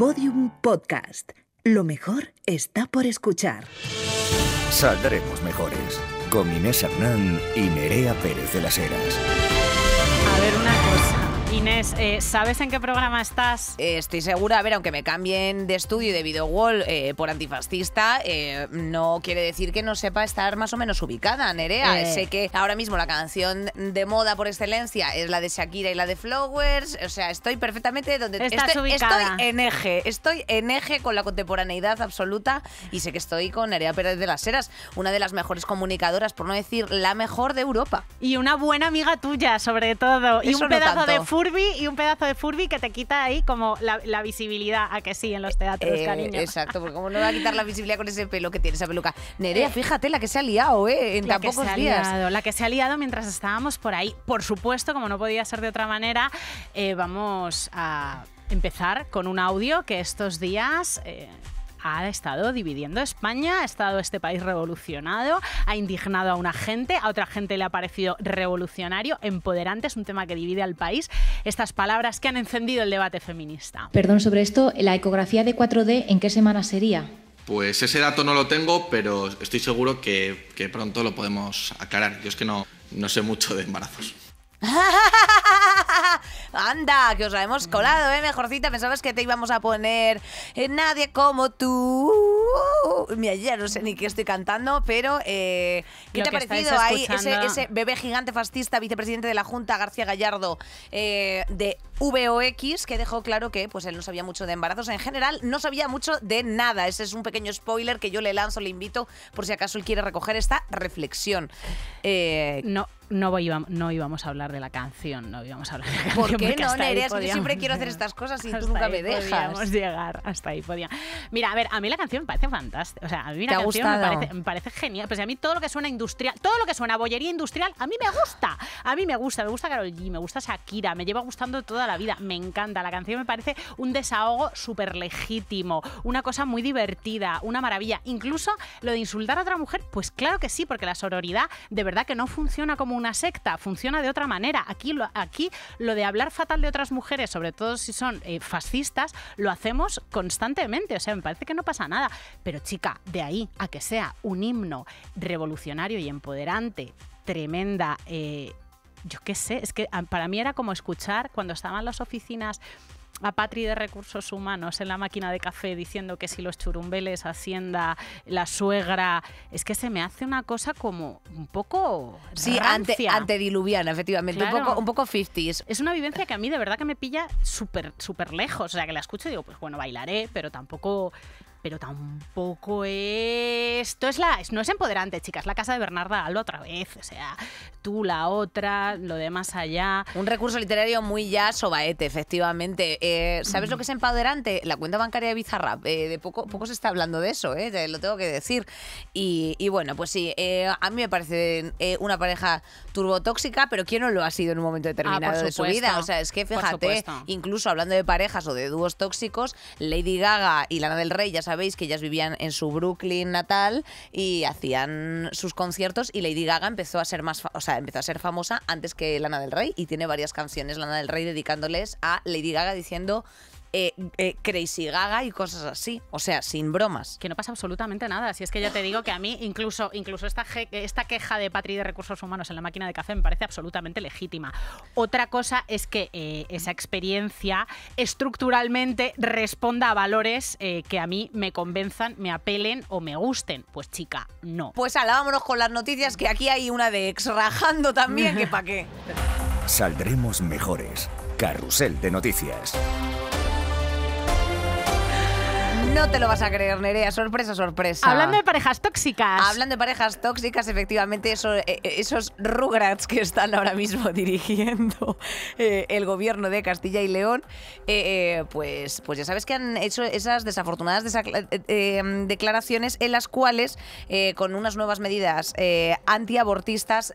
Podium Podcast. Lo mejor está por escuchar. Saldremos mejores con Inés Hernán y Nerea Pérez de las Heras. A ver una. Inés, eh, ¿sabes en qué programa estás? Eh, estoy segura, a ver, aunque me cambien de estudio y de video wall eh, por antifascista, no quiere decir que no sepa estar más o menos ubicada, Nerea. Sé que ahora mismo la canción de moda por excelencia es la de Shakira y la de Flowers. O sea, estoy perfectamente donde Estás estoy, ubicada. estoy en eje. Estoy en eje con la contemporaneidad absoluta y sé que estoy con Nerea Pérez de las Heras, una de las mejores comunicadoras, por no decir la mejor de Europa. Y una buena amiga tuya, sobre todo. y un no pedazo de tanto. Furby y un pedazo de Furby que te quita ahí como la, la visibilidad a que sí en los teatros, Eh, cariño. Exacto, porque cómo no va a quitar la visibilidad con ese pelo que tiene esa peluca. Nerea, fíjate la que se ha liado, ¿eh? En tan pocos se ha días. liado, la que se ha liado mientras estábamos por ahí. Por supuesto, como no podía ser de otra manera, eh, vamos a empezar con un audio que estos días... ha estado dividiendo España, ha estado este país revolucionado, ha indignado a una gente, a otra gente le ha parecido revolucionario, empoderante, es un tema que divide al país. Estas palabras que han encendido el debate feminista. Perdón sobre esto, la ecografía de 4D, ¿en qué semana sería? Pues ese dato no lo tengo, pero estoy seguro que, que pronto lo podemos aclarar. Yo es que no, no sé mucho de embarazos. Anda, que os la hemos colado, ¿eh? Mejorcita, pensabas que te íbamos a poner eh, Nadie como tú. Mira, ya no sé ni qué estoy cantando, pero eh, ¿qué Lo te ha parecido ahí escuchando- ese bebé gigante fascista, vicepresidente de la Junta, García Gallardo, eh, de VOX, que dejó claro que pues él no sabía mucho de embarazos en general, no sabía mucho de nada. Ese es un pequeño spoiler que yo le lanzo, le invito, por si acaso él quiere recoger esta reflexión. Eh, No, no, voy- no íbamos a hablar de la canción, no íbamos a hablar de la canción. ¿Por qué no, Nerea? Es que yo siempre quiero hacer estas cosas y tú nunca me dejas. Podíamos llegar, hasta ahí podía. Mira, a ver, a mí la canción me parece fantástica. O sea, a mí ¿Te la canción me parece, me parece genial. Pues a mí todo lo que suena industrial, todo lo que suena a bollería industrial, a mí me gusta. A mí me gusta, me gusta Karol G, me gusta Shakira, me lleva gustando toda la vida. Me encanta. La canción me parece un desahogo súper legítimo, una cosa muy divertida, una maravilla. Incluso lo de insultar a otra mujer, pues claro que sí, porque la sororidad de verdad que no funciona como una secta, funciona de otra manera. Aquí lo, aquí lo de hablar fatal de otras mujeres, sobre todo si son eh, fascistas, lo hacemos constantemente. O sea, me parece que no pasa nada. Pero chica, de ahí a que sea un himno revolucionario y empoderante, tremenda. eh, yo qué sé, es que ah, para mí era como escuchar cuando estaban las oficinas a Patri de Recursos Humanos en la máquina de café diciendo que si los churumbeles, Hacienda, la suegra, es que se me hace una cosa como un poco Sí, ante, antediluviana, efectivamente. Un poco, un poco 50s. Es una vivencia que a mí de verdad que me pilla súper, súper lejos. O sea, que la escucho y digo, pues bueno, bailaré, pero tampoco. Pero tampoco esto es la. No es empoderante, chicas. La casa de Bernarda Alba otra vez. O sea, tú la otra, lo de más allá. Un recurso literario muy ya sobaete, efectivamente. Eh, ¿Sabes lo que es empoderante? La cuenta bancaria de Bizarrap. Eh, de poco, poco se está hablando de eso, eh, lo tengo que decir. Y, y bueno, pues sí, a mí me parece una pareja turbotóxica, pero ¿quién no lo ha sido en un momento determinado de su vida? O sea, es que fíjate, incluso hablando de parejas o de dúos tóxicos, Lady Gaga y Lana del Rey, ya sabéis que ellas vivían en su Brooklyn natal y hacían sus conciertos y Lady Gaga empezó a ser más, o sea, empezó a ser famosa antes que Lana del Rey y tiene varias canciones Lana del Rey dedicándoles a Lady Gaga diciendo eh, eh, Crazy Gaga y cosas así, o sea, sin bromas. Que no pasa absolutamente nada. Si es que ya te digo que a mí, incluso, incluso esta, esta queja de Patri de Recursos Humanos en la máquina de café me parece absolutamente legítima. Otra cosa es que eh, esa experiencia estructuralmente responda a valores eh, que a mí me convenzan, me apelen o me gusten. Pues chica, no. Pues ala, vámonos con las noticias, que aquí hay una de ex rajando también, que pa' qué. Saldremos mejores. Carrusel de noticias. No te lo vas a creer, Nerea, sorpresa, sorpresa. Hablando de parejas tóxicas. Hablando de parejas tóxicas, efectivamente, eso- eh, eh, esos Rugrats que están ahora mismo dirigiendo eh, el gobierno de Castilla y León, eh, pues, pues ya sabes que han hecho esas desafortunadas eh, declaraciones en las cuales, con unas nuevas medidas antiabortistas,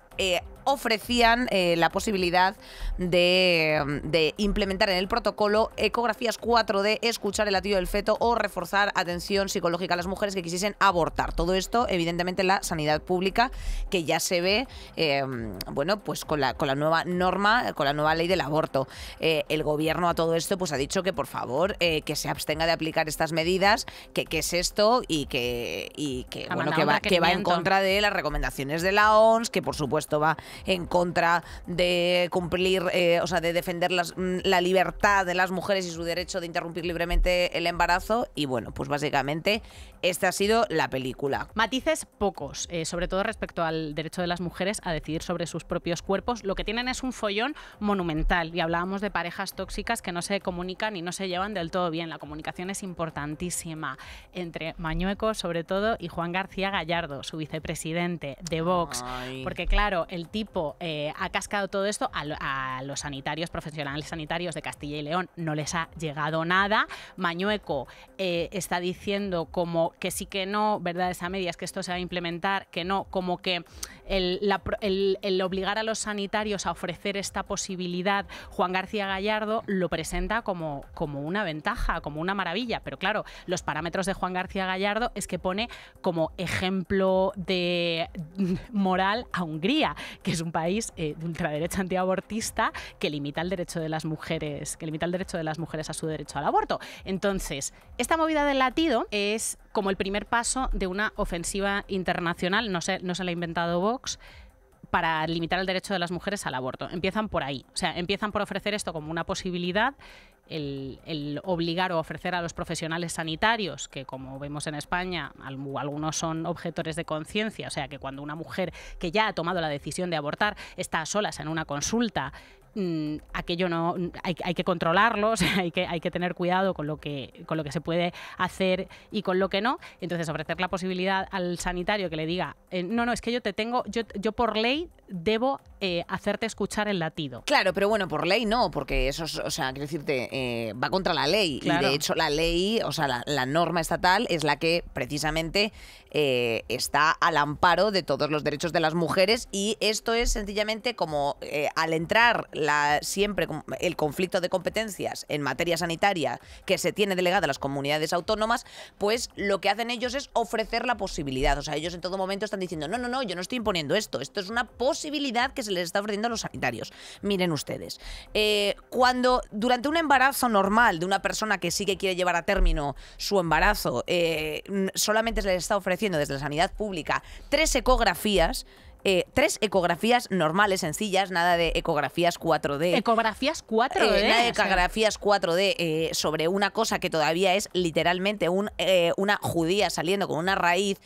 ofrecían eh, la posibilidad de, de implementar en el protocolo ecografías 4D, escuchar el latido del feto o reforzar atención psicológica a las mujeres que quisiesen abortar. Todo esto, evidentemente, en la sanidad pública, que ya se ve, eh, bueno, pues con la, con la nueva norma, con la nueva ley del aborto. Eh, el gobierno a todo esto, pues ha dicho que por favor, eh, que se abstenga de aplicar estas medidas, que qué es esto y que, y que, Ha bueno, que va, que va en contra de las recomendaciones de la OMS, que por supuesto va en contra de cumplir, eh, o sea, de defender mm, la libertad de las mujeres y su derecho de interrumpir libremente el embarazo. Y bueno, pues básicamente esta ha sido la película. Matices pocos, eh, sobre todo respecto al derecho de las mujeres a decidir sobre sus propios cuerpos. Lo que tienen es un follón monumental. Y hablábamos de parejas tóxicas que no se comunican y no se llevan del todo bien. La comunicación es importantísima entre Mañueco, sobre todo, y Juan García Gallardo, su vicepresidente de Vox. Ay. Porque, claro, el tipo eh, ha cascado todo esto a, lo- a los sanitarios, profesionales sanitarios de Castilla y León, no les ha llegado nada. Mañueco eh, está diciendo como que sí que no, verdades a medias, que esto se va a implementar, que no, como que el, obligar a los sanitarios a ofrecer esta posibilidad, Juan García Gallardo lo presenta como, como una ventaja, como una maravilla. Pero claro, los parámetros de Juan García Gallardo es que pone como ejemplo de moral a Hungría, que es un país eh, de ultraderecha antiabortista que limita el derecho de las mujeres, que limita el derecho de las mujeres a su derecho al aborto. Entonces, esta movida del latido es como el primer paso de una ofensiva internacional, no se, no se la ha inventado Vox, para limitar el derecho de las mujeres al aborto. Empiezan por ahí. O sea, empiezan por ofrecer esto como una posibilidad, el, el obligar o ofrecer a los profesionales sanitarios, que como vemos en España, al- algunos son objetores de conciencia, o sea, que cuando una mujer que ya ha tomado la decisión de abortar está a solas en una consulta, mm, aquello no hay, hay que controlarlo, o sea, hay que, hay que tener cuidado con lo que con lo que se puede hacer y con lo que no. Entonces ofrecer la posibilidad al sanitario que le diga eh, no no es que yo te tengo yo yo por ley debo eh, hacerte escuchar el latido. Claro, pero bueno, por ley no, porque eso, es, o sea, quiero decirte, eh, va contra la ley. Claro. Y de hecho, la ley, o sea, la, la norma estatal es la que precisamente eh, está al amparo de todos los derechos de las mujeres. Y esto es sencillamente como al entrar siempre el conflicto de competencias en materia sanitaria que se tiene delegada a las comunidades autónomas, pues lo que hacen ellos es ofrecer la posibilidad. O sea, ellos en todo momento están diciendo, no, no, no, yo no estoy imponiendo esto, esto es una posibilidad que se les está ofreciendo a los sanitarios. Miren ustedes, eh, cuando durante un embarazo normal de una persona que sí que quiere llevar a término su embarazo, eh, solamente se les está ofreciendo desde la sanidad pública tres ecografías, eh, tres ecografías normales, sencillas, nada de ecografías 4D. Ecografías 4D. Eh, nada de ecografías 4D eh, sobre una cosa que todavía es literalmente un, una judía saliendo con una raíz,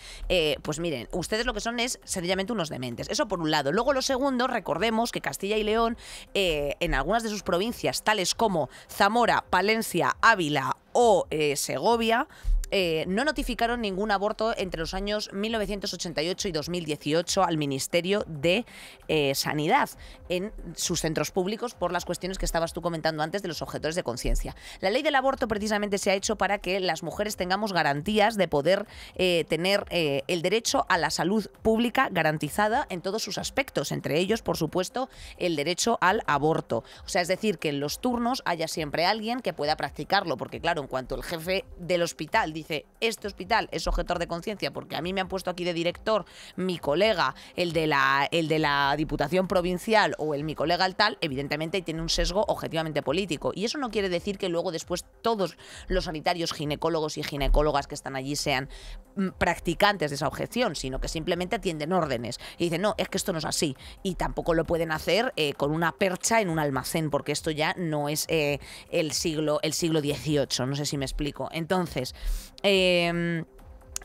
pues miren, ustedes lo que son es sencillamente unos dementes. Eso por un lado. Luego lo segundo, recordemos que Castilla y León, en algunas de sus provincias, tales como Zamora, Palencia, Ávila o Segovia, eh, no notificaron ningún aborto entre los años 1988 y 2018 al Ministerio de eh, Sanidad en sus centros públicos por las cuestiones que estabas tú comentando antes de los objetores de conciencia. La ley del aborto precisamente se ha hecho para que las mujeres tengamos garantías de poder eh, tener el derecho a la salud pública garantizada en todos sus aspectos, entre ellos, por supuesto, el derecho al aborto. O sea, es decir, que en los turnos haya siempre alguien que pueda practicarlo, porque claro, en cuanto el jefe del hospital dice, este hospital es objetor de conciencia, porque a mí me han puesto aquí de director mi colega, el de la, el de la Diputación Provincial o el mi colega el tal, evidentemente tiene un sesgo objetivamente político. Y eso no quiere decir que luego después todos los sanitarios, ginecólogos y ginecólogas que están allí sean mm, practicantes de esa objeción, sino que simplemente atienden órdenes. Y dicen, no, es que esto no es así. Y tampoco lo pueden hacer eh, con una percha en un almacén, porque esto ya no es eh, el, siglo, el siglo XVIII, no sé si me explico. Entonces, em,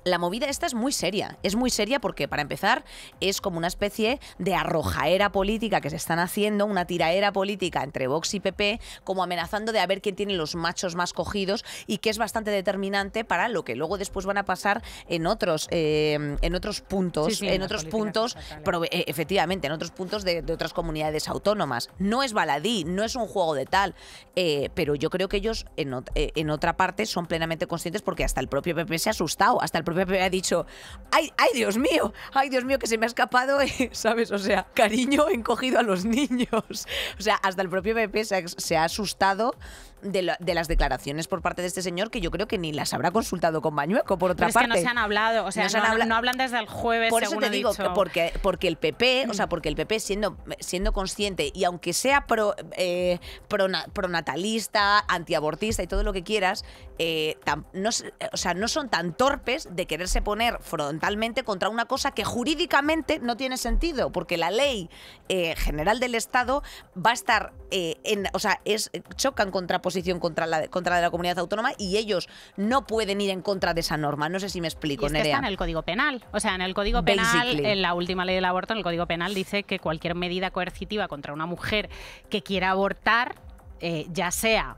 la movida esta es muy seria. Es muy seria porque, para empezar, es como una especie de arrojaera política que se están haciendo, una tiraera política entre Vox y PP, como amenazando de a ver quién tiene los machos más cogidos y que es bastante determinante para lo que luego después van a pasar en otros, eh, en otros puntos, Sí, sí, en otros puntos, prove- eh, efectivamente, en otros puntos de, de otras comunidades autónomas. No es baladí, no es un juego de tal, eh, pero yo creo que ellos eh, en otra parte son plenamente conscientes porque hasta el propio PP se ha asustado, hasta el propio propio PP ha dicho, ay, ay Dios mío, ay Dios mío que se me ha escapado, ¿sabes? O sea, cariño encogido a los niños. O sea, hasta el propio PP se ha, se ha asustado de, la- de las declaraciones por parte de este señor que yo creo que ni las habrá consultado con Bañueco, por otra Pero es que parte. no se han hablado, o sea, No no, se han habla- no hablan desde el jueves, Por eso te digo, dicho. porque, porque el PP, o sea, porque el PP siendo, siendo consciente y aunque sea pro, eh, prona- pronatalista, antiabortista y todo lo que quieras, eh, tam- no, s- o sea, no son tan torpes de quererse poner frontalmente contra una cosa que jurídicamente no tiene sentido, porque la ley eh, general del Estado va a estar eh, en, o sea, es choca en contraposición contra la, contra la de la comunidad autónoma y ellos no pueden ir en contra de esa norma. No sé si me Y explico, que Nerea. está en el Código Penal. O sea, en el Código Penal, Basically. en la última ley del aborto, en el Código Penal dice que cualquier medida coercitiva contra una mujer que quiera abortar, eh, ya sea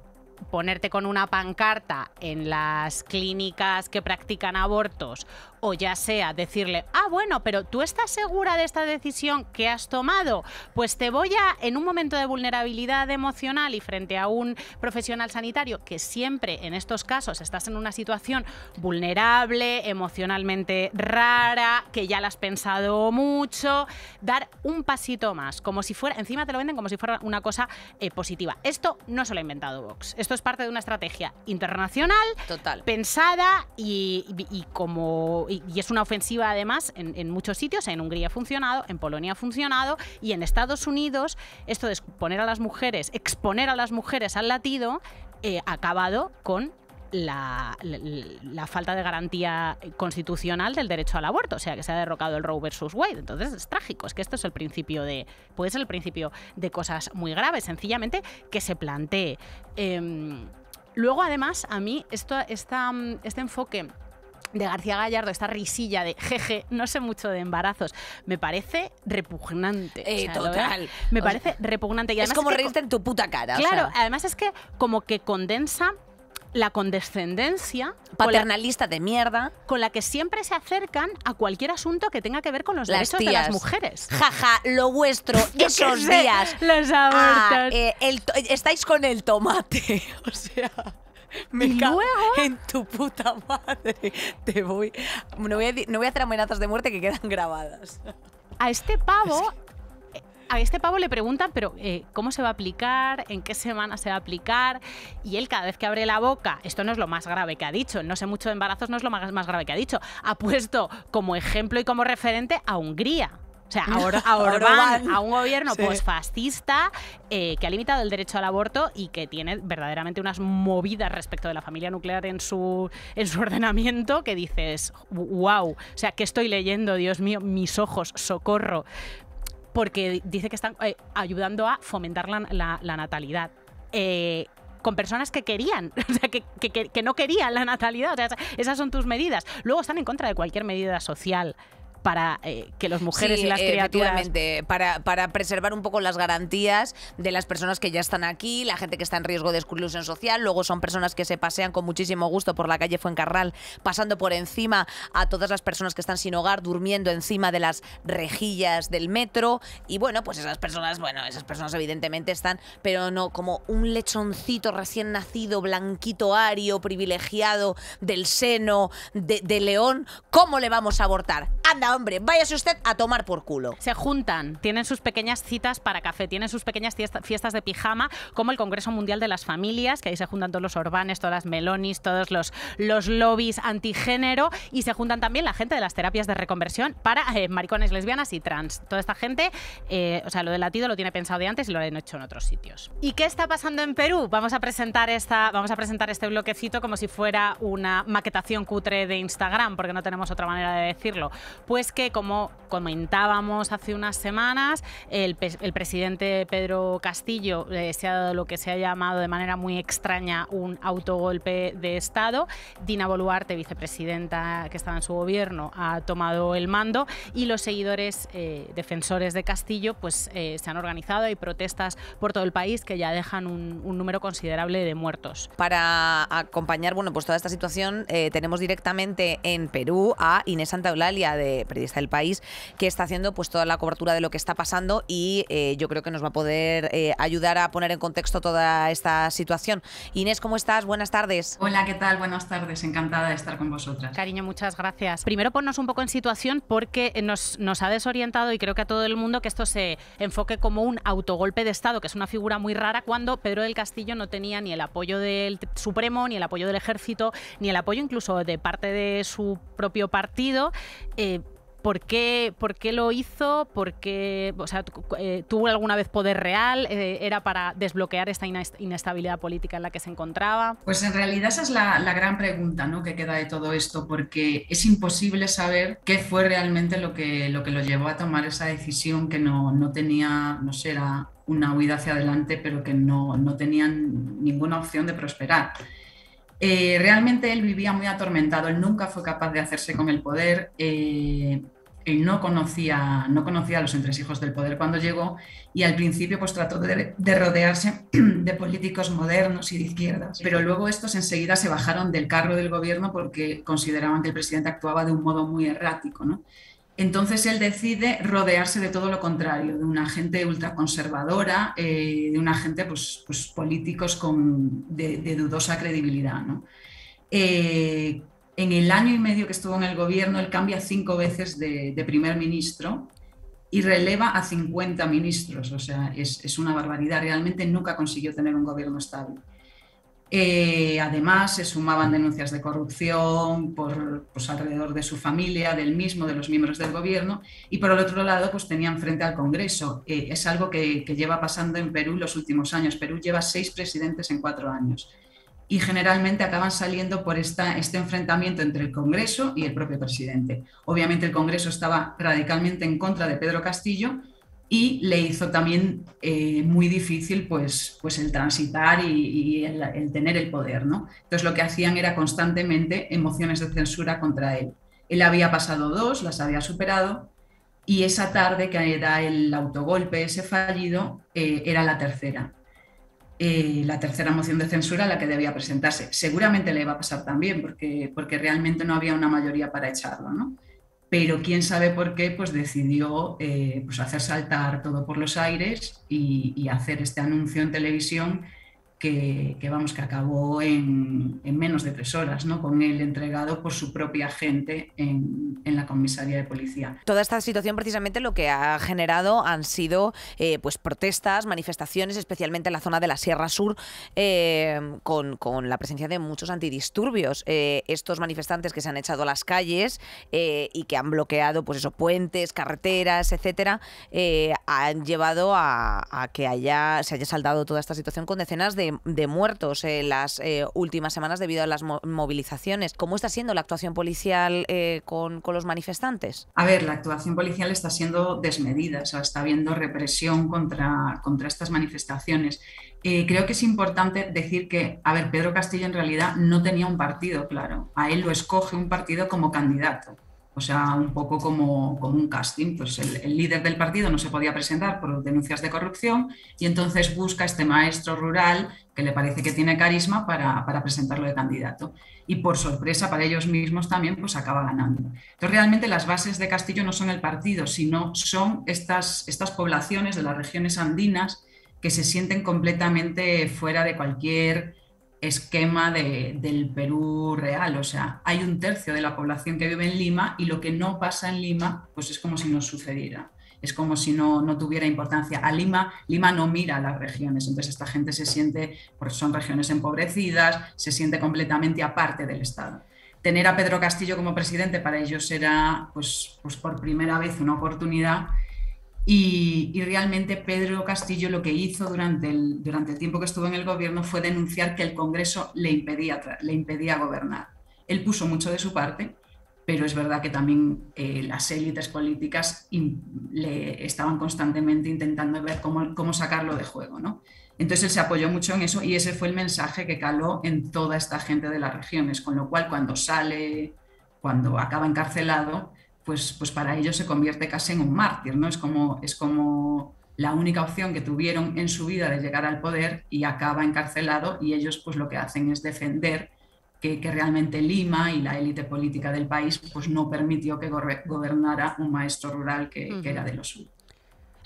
ponerte con una pancarta en las clínicas que practican abortos o ya sea decirle, ah, bueno, pero tú estás segura de esta decisión que has tomado, pues te voy a, en un momento de vulnerabilidad emocional y frente a un profesional sanitario, que siempre en estos casos estás en una situación vulnerable, emocionalmente rara, que ya la has pensado mucho, dar un pasito más, como si fuera, encima te lo venden como si fuera una cosa eh, positiva. Esto no se lo ha inventado Vox, esto es parte de una estrategia internacional Total. pensada y, como y, y es una ofensiva además en, muchos sitios en Hungría ha funcionado en Polonia ha funcionado y en Estados Unidos esto de exponer a las mujeres exponer a las mujeres al latido eh, ha acabado con la, falta de garantía constitucional del derecho al aborto, o sea que se ha derrocado el Roe versus Wade. Entonces es trágico, es que esto es el principio de, puede ser el principio de cosas muy graves, sencillamente que se plantee. Em, luego, además, a mí esto, este enfoque de García Gallardo, esta risilla de jeje, no sé mucho de embarazos, me parece repugnante. Eh, O sea, total. Me O sea, parece repugnante. Y es como que reírte en tu puta cara. o Claro, sea, además es que como que condensa la condescendencia con la, paternalista de mierda. con la que siempre se acercan a cualquier asunto que tenga que ver con los Las derechos tías. de las mujeres. Jaja, lo vuestro, esos días. Los Ah, abortos. eh, el to- estáis con el tomate. O sea. Me Y cago luego- en tu puta madre. Te voy. No voy, a, no voy a hacer amenazas de muerte que quedan grabadas. a este pavo. eh, A este pavo le preguntan, pero eh, ¿cómo se va a aplicar? ¿En qué semana se va a aplicar? Y él cada vez que abre la boca, esto no es lo más grave que ha dicho, no sé mucho de embarazos, no es lo más, más grave que ha dicho, ha puesto como ejemplo y como referente a Hungría. O sea, a, Or- a Orbán, a un gobierno Sí. posfascista eh, que ha limitado el derecho al aborto y que tiene verdaderamente unas movidas respecto de la familia nuclear en su, en su ordenamiento que dices, wow, o sea, ¿qué estoy leyendo? Dios mío, mis ojos, socorro porque dice que están eh, ayudando a fomentar la, la- la natalidad. Eh, con personas que querían, o sea, que, que- que- no querían la natalidad. O sea, esa- esas son tus medidas. Luego están en contra de cualquier medida social para eh, que las mujeres Sí, y las criaturas para, para preservar un poco las garantías de las personas que ya están aquí, la gente que está en riesgo de exclusión social, luego son personas que se pasean con muchísimo gusto por la calle Fuencarral, pasando por encima a todas las personas que están sin hogar, durmiendo encima de las rejillas del metro, y bueno, pues esas personas, bueno, esas personas evidentemente están, pero no como un lechoncito recién nacido, blanquito, ario, privilegiado, del seno, de, de león, ¿cómo le vamos a abortar? Anda, hombre, váyase usted a tomar por culo. se juntan, tienen sus pequeñas citas para café, tienen sus pequeñas fiesta- fiestas de pijama, como el Congreso Mundial de las Familias, que ahí se juntan todos los Orbanes, todas las Melonis, todos los, los lobbies antigénero, y se juntan también la gente de las terapias de reconversión para eh, maricones, lesbianas y trans. Toda esta gente, eh, o sea, lo del latido lo tiene pensado de antes y lo han hecho en otros sitios. ¿Y qué está pasando en Perú? Vamos a presentar esta, vamos a presentar este bloquecito como si fuera una maquetación cutre de Instagram, porque no tenemos otra manera de decirlo. Pues que, como comentábamos hace unas semanas, el, presidente Pedro Castillo eh, se ha dado lo que se ha llamado de manera muy extraña un autogolpe de Estado. Dina Boluarte, vicepresidenta que estaba en su gobierno, ha tomado el mando y los seguidores eh, defensores de Castillo pues, eh, se han organizado. Hay protestas por todo el país que ya dejan un, número considerable de muertos. Para acompañar bueno, pues toda esta situación, tenemos directamente en Perú a Inés Santaolalia de periodista del país, que está haciendo pues toda la cobertura de lo que está pasando y yo creo que nos va a poder ayudar a poner en contexto toda esta situación. Inés, ¿cómo estás? Buenas tardes. Hola, ¿qué tal? Buenas tardes. Encantada de estar con vosotras. Cariño, muchas gracias. Primero ponnos un poco en situación porque nos, nos ha desorientado y creo que a todo el mundo que esto se enfoque como un autogolpe de Estado, que es una figura muy rara cuando Pedro del Castillo no tenía ni el apoyo del Supremo, ni el apoyo del Ejército, ni el apoyo incluso de parte de su propio partido. Eh, ¿Por qué, ¿Por qué, lo hizo? ¿Por qué, o sea, eh, ¿Tuvo alguna vez poder real? Eh, ¿Era para desbloquear esta inestabilidad política en la que se encontraba? Pues en realidad esa es la, gran pregunta ¿no? que queda de todo esto, porque es imposible saber qué fue realmente lo que lo, llevó a tomar esa decisión que no, tenía, no sé, era una huida hacia adelante, pero que no, no tenían ninguna opción de prosperar. Eh, realmente él vivía muy atormentado, él nunca fue capaz de hacerse con el poder, él no conocía, no conocía a los entresijos del poder cuando llegó y al principio pues trató de, de, rodearse de políticos modernos y de izquierdas, pero luego estos enseguida se bajaron del carro del gobierno porque consideraban que el presidente actuaba de un modo muy errático. ¿no? Entonces él decide rodearse de todo lo contrario, de una gente ultraconservadora, eh, de una gente, pues, pues políticos con, de, dudosa credibilidad. Eh, en el año y medio que estuvo en el gobierno, él cambia cinco veces de, primer ministro y releva a 50 ministros. O sea, es, una barbaridad. Realmente nunca consiguió tener un gobierno estable. Eh, además, se sumaban denuncias de corrupción por, pues, alrededor de su familia, del mismo, de los miembros del gobierno, y por el otro lado, pues tenían frente al Congreso. Eh, es algo que, lleva pasando en Perú los últimos años. Perú lleva seis presidentes en cuatro años y generalmente acaban saliendo por este enfrentamiento entre el Congreso y el propio presidente. Obviamente el Congreso estaba radicalmente en contra de Pedro Castillo, y le hizo también eh, muy difícil pues, pues el transitar y, el, tener el poder. ¿no? Entonces lo que hacían era constantemente emociones de censura contra él. Él había pasado dos, las había superado y esa tarde que era el autogolpe, ese fallido, eh, era la tercera. Eh, la tercera moción de censura la que debía presentarse. Seguramente le iba a pasar también porque, porque realmente no había una mayoría para echarlo. ¿no? pero quién sabe por qué, pues decidió eh, pues hacer saltar todo por los aires y, y, hacer este anuncio en televisión que, vamos, que acabó en, menos de tres horas, ¿no? con él entregado por su propia gente en, la comisaría de policía. Toda esta situación precisamente lo que ha generado han sido eh, pues protestas, manifestaciones, especialmente en la zona de la Sierra Sur, eh, con, la presencia de muchos antidisturbios. Eh, estos manifestantes que se han echado a las calles y que han bloqueado pues eso, puentes, carreteras, etcétera, han llevado a, que haya, se haya saldado toda esta situación con decenas de de, muertos en las eh, últimas semanas debido a las movilizaciones. ¿Cómo está siendo la actuación policial eh, con, los manifestantes? A ver, la actuación policial está siendo desmedida, está habiendo represión contra, contra estas manifestaciones. Eh, creo que es importante decir que, a ver, Pedro Castillo en realidad no tenía un partido, claro. A él lo escoge un partido como candidato o sea, un poco como, como un casting. Pues el, líder del partido no se podía presentar por denuncias de corrupción y entonces busca este maestro rural que le parece que tiene carisma para, para, presentarlo de candidato. Y por sorpresa para ellos mismos también, pues acaba ganando. Entonces, realmente las bases de Castillo no son el partido, sino son estas, estas poblaciones de las regiones andinas que se sienten completamente fuera de cualquier esquema del Perú real. O sea, hay un tercio de la población que vive en Lima y lo que no pasa en Lima, pues es como si no sucediera. Es como si no, no tuviera importancia. A Lima, Lima no mira a las regiones, entonces esta gente se siente, porque son regiones empobrecidas, se siente completamente aparte del Estado. Tener a Pedro Castillo como presidente para ellos era, pues, pues por primera vez, una oportunidad y, realmente Pedro Castillo lo que hizo durante el, durante el tiempo que estuvo en el gobierno fue denunciar que el Congreso le impedía, le impedía gobernar. Él puso mucho de su parte, pero es verdad que también eh, las élites políticas le estaban constantemente intentando ver cómo, cómo sacarlo de juego. ¿no? Entonces él se apoyó mucho en eso y ese fue el mensaje que caló en toda esta gente de las regiones, con lo cual cuando sale, cuando acaba encarcelado, pues, pues para ellos se convierte casi en un mártir, ¿no? Es como, es como la única opción que tuvieron en su vida de llegar al poder y acaba encarcelado y ellos pues lo que hacen es defender que, que realmente Lima y la élite política del país pues no permitió que gobernara un maestro rural que, que era de los suyos.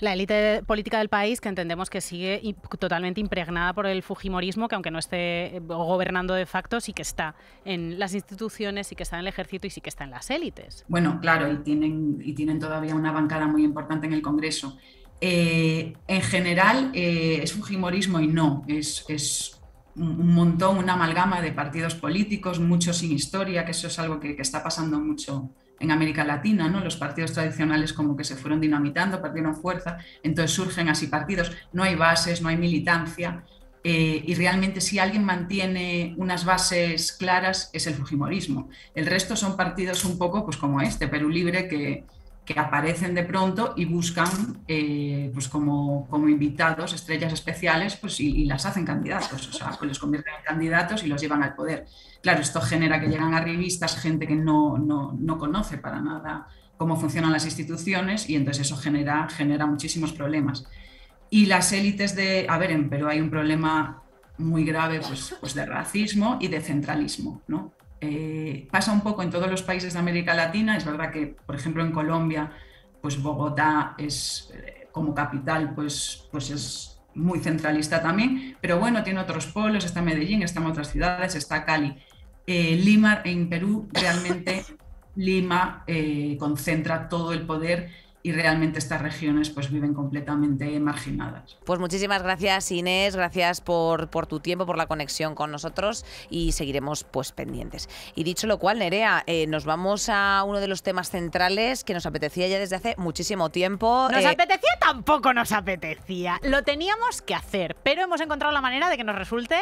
La élite política del país, que entendemos que sigue totalmente impregnada por el Fujimorismo, que aunque no esté eh, gobernando de facto, sí que está en las instituciones, sí que está en el ejército y sí que está en las élites. Bueno, claro, y tienen, y tienen todavía una bancada muy importante en el Congreso. Eh, en general, eh, es Fujimorismo y no, es, es un montón, una amalgama de partidos políticos, muchos sin historia, que eso es algo que está pasando mucho en América Latina, ¿no? Los partidos tradicionales como que se fueron dinamitando, perdieron fuerza, entonces surgen así partidos, no hay bases, no hay militancia, eh, y realmente si alguien mantiene unas bases claras es el Fujimorismo. El resto son partidos un poco pues como este, Perú Libre, que, que aparecen de pronto y buscan eh, pues como, como invitados, estrellas especiales, pues y, las hacen candidatos, o sea, pues los convierten en candidatos y los llevan al poder. Claro, esto genera que llegan a revistas gente que no, no, no conoce para nada cómo funcionan las instituciones y entonces eso genera, genera muchísimos problemas. Y las élites de, a ver, en Perú hay un problema muy grave pues, pues de racismo y de centralismo, ¿no? Eh, pasa un poco en todos los países de América Latina, es verdad que, por ejemplo, en Colombia, pues Bogotá es eh, como capital, pues, pues es muy centralista también, pero bueno, tiene otros polos, está Medellín, están otras ciudades, está Cali. Eh, Lima, en Perú, realmente Lima eh, concentra todo el poder y realmente estas regiones pues viven completamente marginadas. Pues muchísimas gracias Inés, gracias por, por tu tiempo, por la conexión con nosotros y seguiremos pues pendientes. Y dicho lo cual, Nerea, eh, nos vamos a uno de los temas centrales que nos apetecía ya desde hace muchísimo tiempo. Nos Eh, apetecía, tampoco nos apetecía. Lo teníamos que hacer, pero hemos encontrado la manera de que nos resulte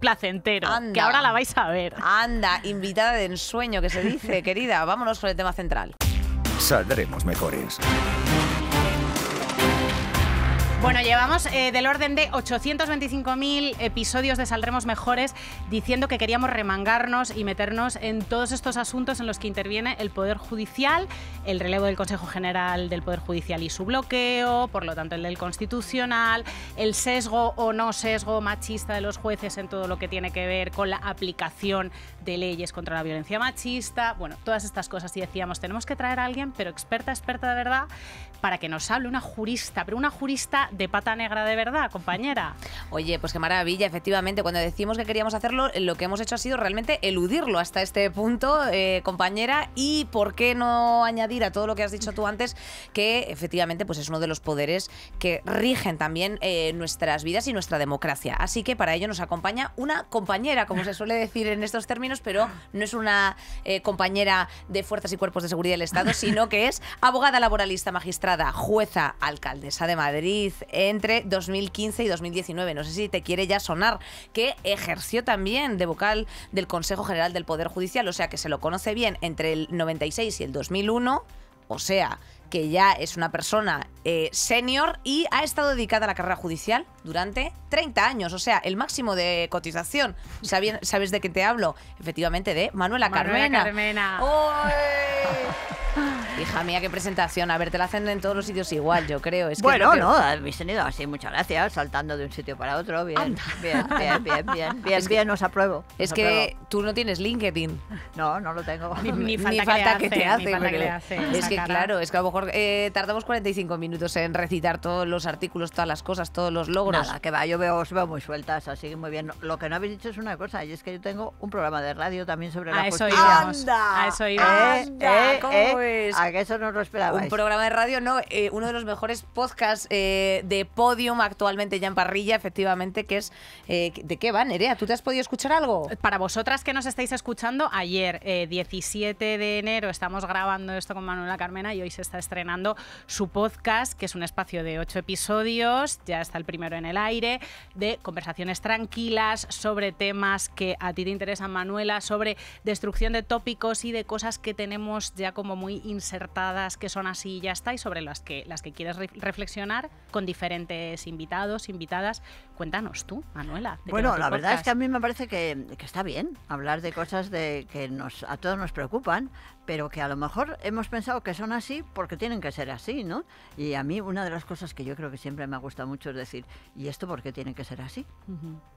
placentero, Anda. que ahora la vais a ver. Anda, invitada de ensueño que se dice, querida. Vámonos con el tema central. Saldremos mejores. Bueno, llevamos eh, del orden de 825.000 episodios de Saldremos Mejores diciendo que queríamos remangarnos y meternos en todos estos asuntos en los que interviene el Poder Judicial, el relevo del Consejo General del Poder Judicial y su bloqueo, por lo tanto el del Constitucional, el sesgo o no sesgo machista de los jueces en todo lo que tiene que ver con la aplicación de leyes contra la violencia machista, bueno, todas estas cosas. Y decíamos, tenemos que traer a alguien, pero experta, experta de verdad, para que nos hable una jurista, pero una jurista de pata negra de verdad, compañera. Oye, pues qué maravilla, efectivamente. Cuando decimos que queríamos hacerlo, lo que hemos hecho ha sido realmente eludirlo hasta este punto, eh, compañera. Y por qué no añadir a todo lo que has dicho tú antes, que efectivamente pues es uno de los poderes que rigen también eh, nuestras vidas y nuestra democracia. Así que para ello nos acompaña una compañera, como se suele decir en estos términos, pero no es una eh, compañera de fuerzas y cuerpos de seguridad del Estado, sino que es abogada laboralista, jueza, alcaldesa de Madrid entre 2015 y 2019. No sé si te quiere ya sonar, que ejerció también de vocal del Consejo General del Poder Judicial, o sea que se lo conoce bien entre el 96 y el 2001, o sea que ya es una persona eh, senior y ha estado dedicada a la carrera judicial durante 30 años, o sea, el máximo de cotización. ¿Sabien- ¿Sabes de qué te hablo? Efectivamente, de Manuela, Manuela Carmena. Hija mía, qué presentación. A ver, te la hacen en todos los sitios igual, yo creo. Es que bueno, que- no, habéis tenido así, muchas gracias, saltando de un sitio para otro. Bien, bien, bien, bien, bien, bien, Es que- bien, os apruebo. Es os que apruebo. tú no tienes LinkedIn. No, no lo tengo. Ni, ni Ni falta, que, te hace, que le es que claro, es que a lo mejor eh, tardamos 45 minutos en recitar todos los artículos, todas las cosas, todos los logros. Nada, que va, yo veo, os veo muy sueltas, así que muy bien. Lo que no habéis dicho es una cosa, y es que yo tengo un programa de radio también sobre la A eso justicia. íbamos. ¡Anda! A eso íbamos. Anda, ¿cómo es? A que eso no lo esperabais. Un programa de radio, no, eh, uno de los mejores podcasts eh, de podium actualmente ya en parrilla, efectivamente, que es... eh, ¿De qué va, Nerea? ¿Tú te has podido escuchar algo? Para vosotras que nos estáis escuchando, ayer, eh, 17 de enero, estamos grabando esto con Manuela Carmena y hoy se está estrenando su podcast, que es un espacio de ocho episodios, ya está el primero en el aire, de conversaciones tranquilas sobre temas que a ti te interesan, Manuela, sobre destrucción de tópicos y de cosas que tenemos ya como muy insertadas, que son así y ya está, y sobre las que, las que quieres re- reflexionar con diferentes invitados, invitadas. Cuéntanos tú, Manuela. ¿de qué va Bueno, la verdad es que a mí me parece que, que está bien hablar de cosas de, que nos, a todos nos preocupan, pero que a lo mejor hemos pensado que son así porque tienen que ser así, ¿no? Y a mí una de las cosas que yo creo que siempre me ha gustado mucho es decir, ¿y esto por qué tiene que ser así?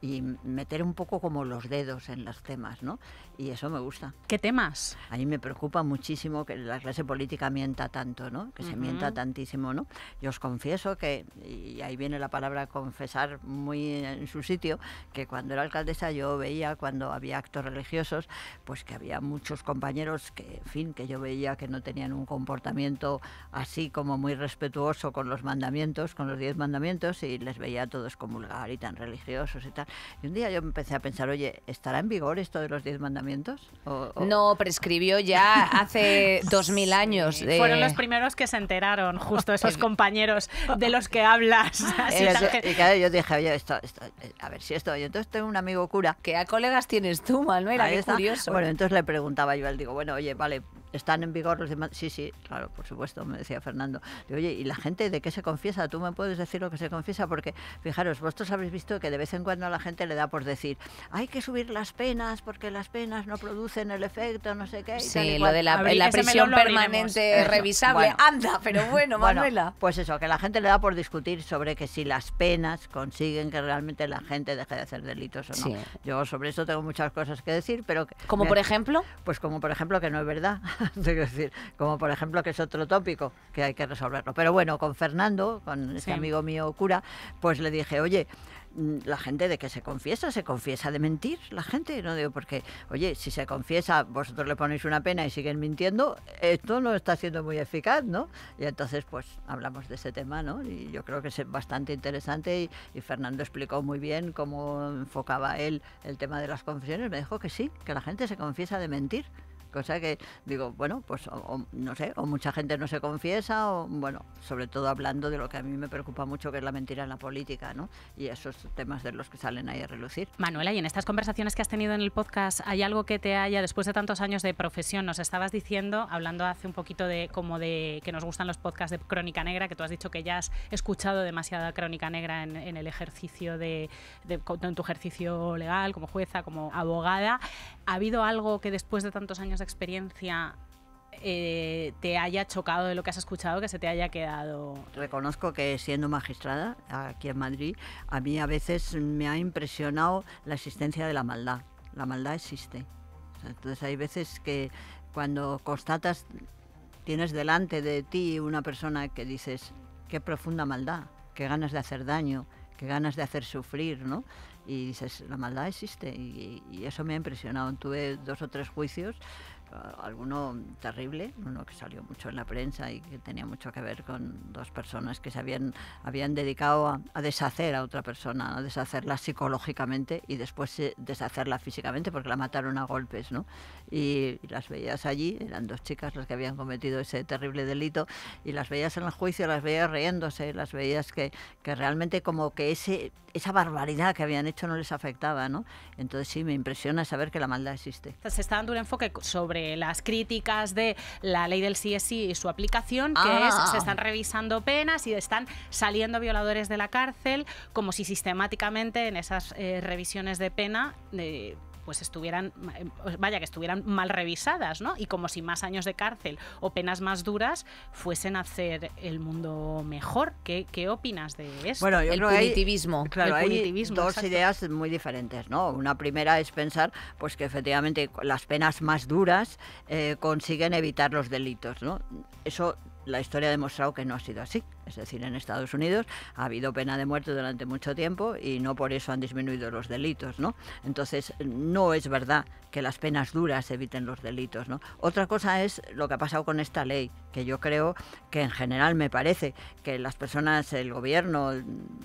Y meter un poco como los dedos en los temas, ¿no? Y eso me gusta. ¿Qué temas? A mí me preocupa muchísimo que la clase política mienta tanto, ¿no? Que se mienta tantísimo, ¿no? Yo os confieso que, y ahí viene la palabra confesar muy en su sitio, que cuando era alcaldesa yo veía cuando había actos religiosos, pues que había muchos compañeros que, en fin, que yo veía que no tenían un comportamiento así como muy respetuoso con los mandamientos, con los diez mandamientos, y les veía a todos comulgar y tan religiosos y tal. Y un día yo empecé a pensar, oye, ¿estará en vigor esto de los diez mandamientos? O- o- No, prescribió ya hace dos mil años. de- Fueron los primeros que se enteraron, justo esos compañeros de los que hablas. así Eh, tan y claro, yo dije, oye, esto, esto, eh, a ver si esto. Y entonces tengo un amigo cura. ¿Qué a colegas tienes tú, Manuela? Qué curioso. Bueno, entonces le preguntaba yo él, digo, bueno, oye, vale, ¿están en vigor los demás? Sí, sí, claro, por supuesto, me decía Fernando. Digo, oye, ¿y la gente de qué se confiesa? ¿Tú me puedes decir lo que se confiesa? Porque, fijaros, vosotros habéis visto que de vez en cuando a la gente le da por decir, hay que subir las penas porque las penas no producen el efecto, no sé qué. y tal y Sí, lo cual". de la, melón prisión permanente revisable. bueno. Anda, pero bueno, Bueno, Manuela. pues eso, que la gente le da por discutir sobre que si las penas consiguen que realmente la gente deje de hacer delitos o no. Sí. Yo sobre eso tengo muchas cosas que decir, pero... que- Como por ejemplo. Pues como por ejemplo que no es verdad, decir, como por ejemplo que es otro tópico que hay que resolverlo. Pero bueno, con Fernando, con este Sí. amigo mío cura, pues le dije, oye, mm, la gente de que se confiesa, se confiesa de mentir, la gente, no digo porque, oye, si se confiesa, vosotros le ponéis una pena y siguen mintiendo, esto no está siendo muy eficaz, ¿no? Y entonces pues hablamos de ese tema, ¿no? Y yo creo que es bastante interesante y, y Fernando explicó muy bien cómo enfocaba él el tema de las confesiones, me dijo que sí, que la gente se confiesa de mentir. Cosa que digo, bueno, pues o- no sé, o mucha gente no se confiesa, o bueno, sobre todo hablando de lo que a mí me preocupa mucho, que es la mentira en la política, ¿no? Y esos temas de los que salen ahí a relucir. Manuela, y en estas conversaciones que has tenido en el podcast, ¿hay algo que te haya, después de tantos años de profesión, nos estabas diciendo, hablando hace un poquito de como de que nos gustan los podcasts de Crónica Negra, que tú has dicho que ya has escuchado demasiada Crónica Negra en, en el ejercicio de, de- en tu ejercicio legal, como jueza, como abogada. ¿Ha habido algo que después de tantos años de experiencia eh, te haya chocado de lo que has escuchado, que se te haya quedado Reconozco que siendo magistrada aquí en Madrid, a mí a veces me ha impresionado la existencia de la maldad. La maldad existe. Entonces hay veces que cuando constatas, tienes delante de ti una persona que dices, qué profunda maldad, qué ganas de hacer daño, qué ganas de hacer sufrir, ¿no? Y dices, la maldad existe y, y eso me ha impresionado. Tuve dos o tres juicios, alguno terrible, uno que salió mucho en la prensa y que tenía mucho que ver con dos personas que se habían, habían dedicado a, a deshacer a otra persona, a deshacerla psicológicamente y después eh, deshacerla físicamente porque la mataron a golpes, ¿no? Y, y las veías allí, eran dos chicas las que habían cometido ese terrible delito y las veías en el juicio, las veías riéndose, las veías que, que realmente como que ese, esa barbaridad que habían hecho no les afectaba, ¿no? Entonces sí, me impresiona saber que la maldad existe. Se está dando un enfoque sobre las críticas de la ley del CSI y su aplicación, que Ah. es se están revisando penas y están saliendo violadores de la cárcel, como si sistemáticamente en esas eh, revisiones de pena eh, pues estuvieran, eh, vaya, que estuvieran mal revisadas, ¿no? Y como si más años de cárcel o penas más duras fuesen a hacer el mundo mejor. ¿Qué, qué opinas de esto? Bueno, yo El creo que hay- punitivismo. Claro, El hay punitivismo, dos exacto. ideas muy diferentes, ¿no? Una primera es pensar, pues que efectivamente las penas más duras eh, consiguen evitar los delitos, ¿no? Eso la historia ha demostrado que no ha sido así. Es decir, en Estados Unidos ha habido pena de muerte durante mucho tiempo y no por eso han disminuido los delitos, ¿no? Entonces, no es verdad que las penas duras eviten los delitos. Otra cosa es lo que ha pasado con esta ley, que yo creo que en general me parece que las personas, el gobierno,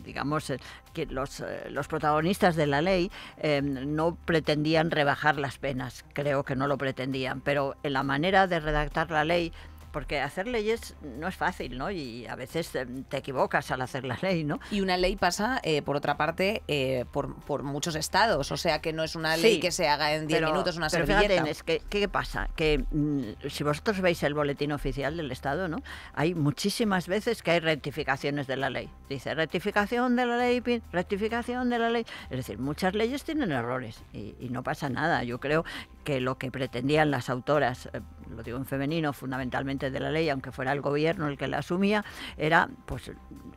digamos, eh, que los, eh, los protagonistas de la ley eh, no pretendían rebajar las penas, creo que no lo pretendían, pero en la manera de redactar la ley porque hacer leyes no es fácil, ¿no? Y a veces eh, te equivocas al hacer la ley, ¿no? Y una ley pasa, eh, por otra parte, eh, por, por muchos estados. O sea que no es una Sí, ley que se haga en 10 Pero- minutos, una pero servilleta. fíjate, Inés, que- ¿qué pasa? Que mm, si vosotros veis el boletín oficial del Estado, ¿no? Hay muchísimas veces que hay rectificaciones de la ley. Dice rectificación de la ley, rectificación de la ley. Es decir, muchas leyes tienen errores y, y no pasa nada. Yo creo que lo que pretendían las autoras, eh, lo digo en femenino, fundamentalmente de la ley, aunque fuera el gobierno el que la asumía, era, pues,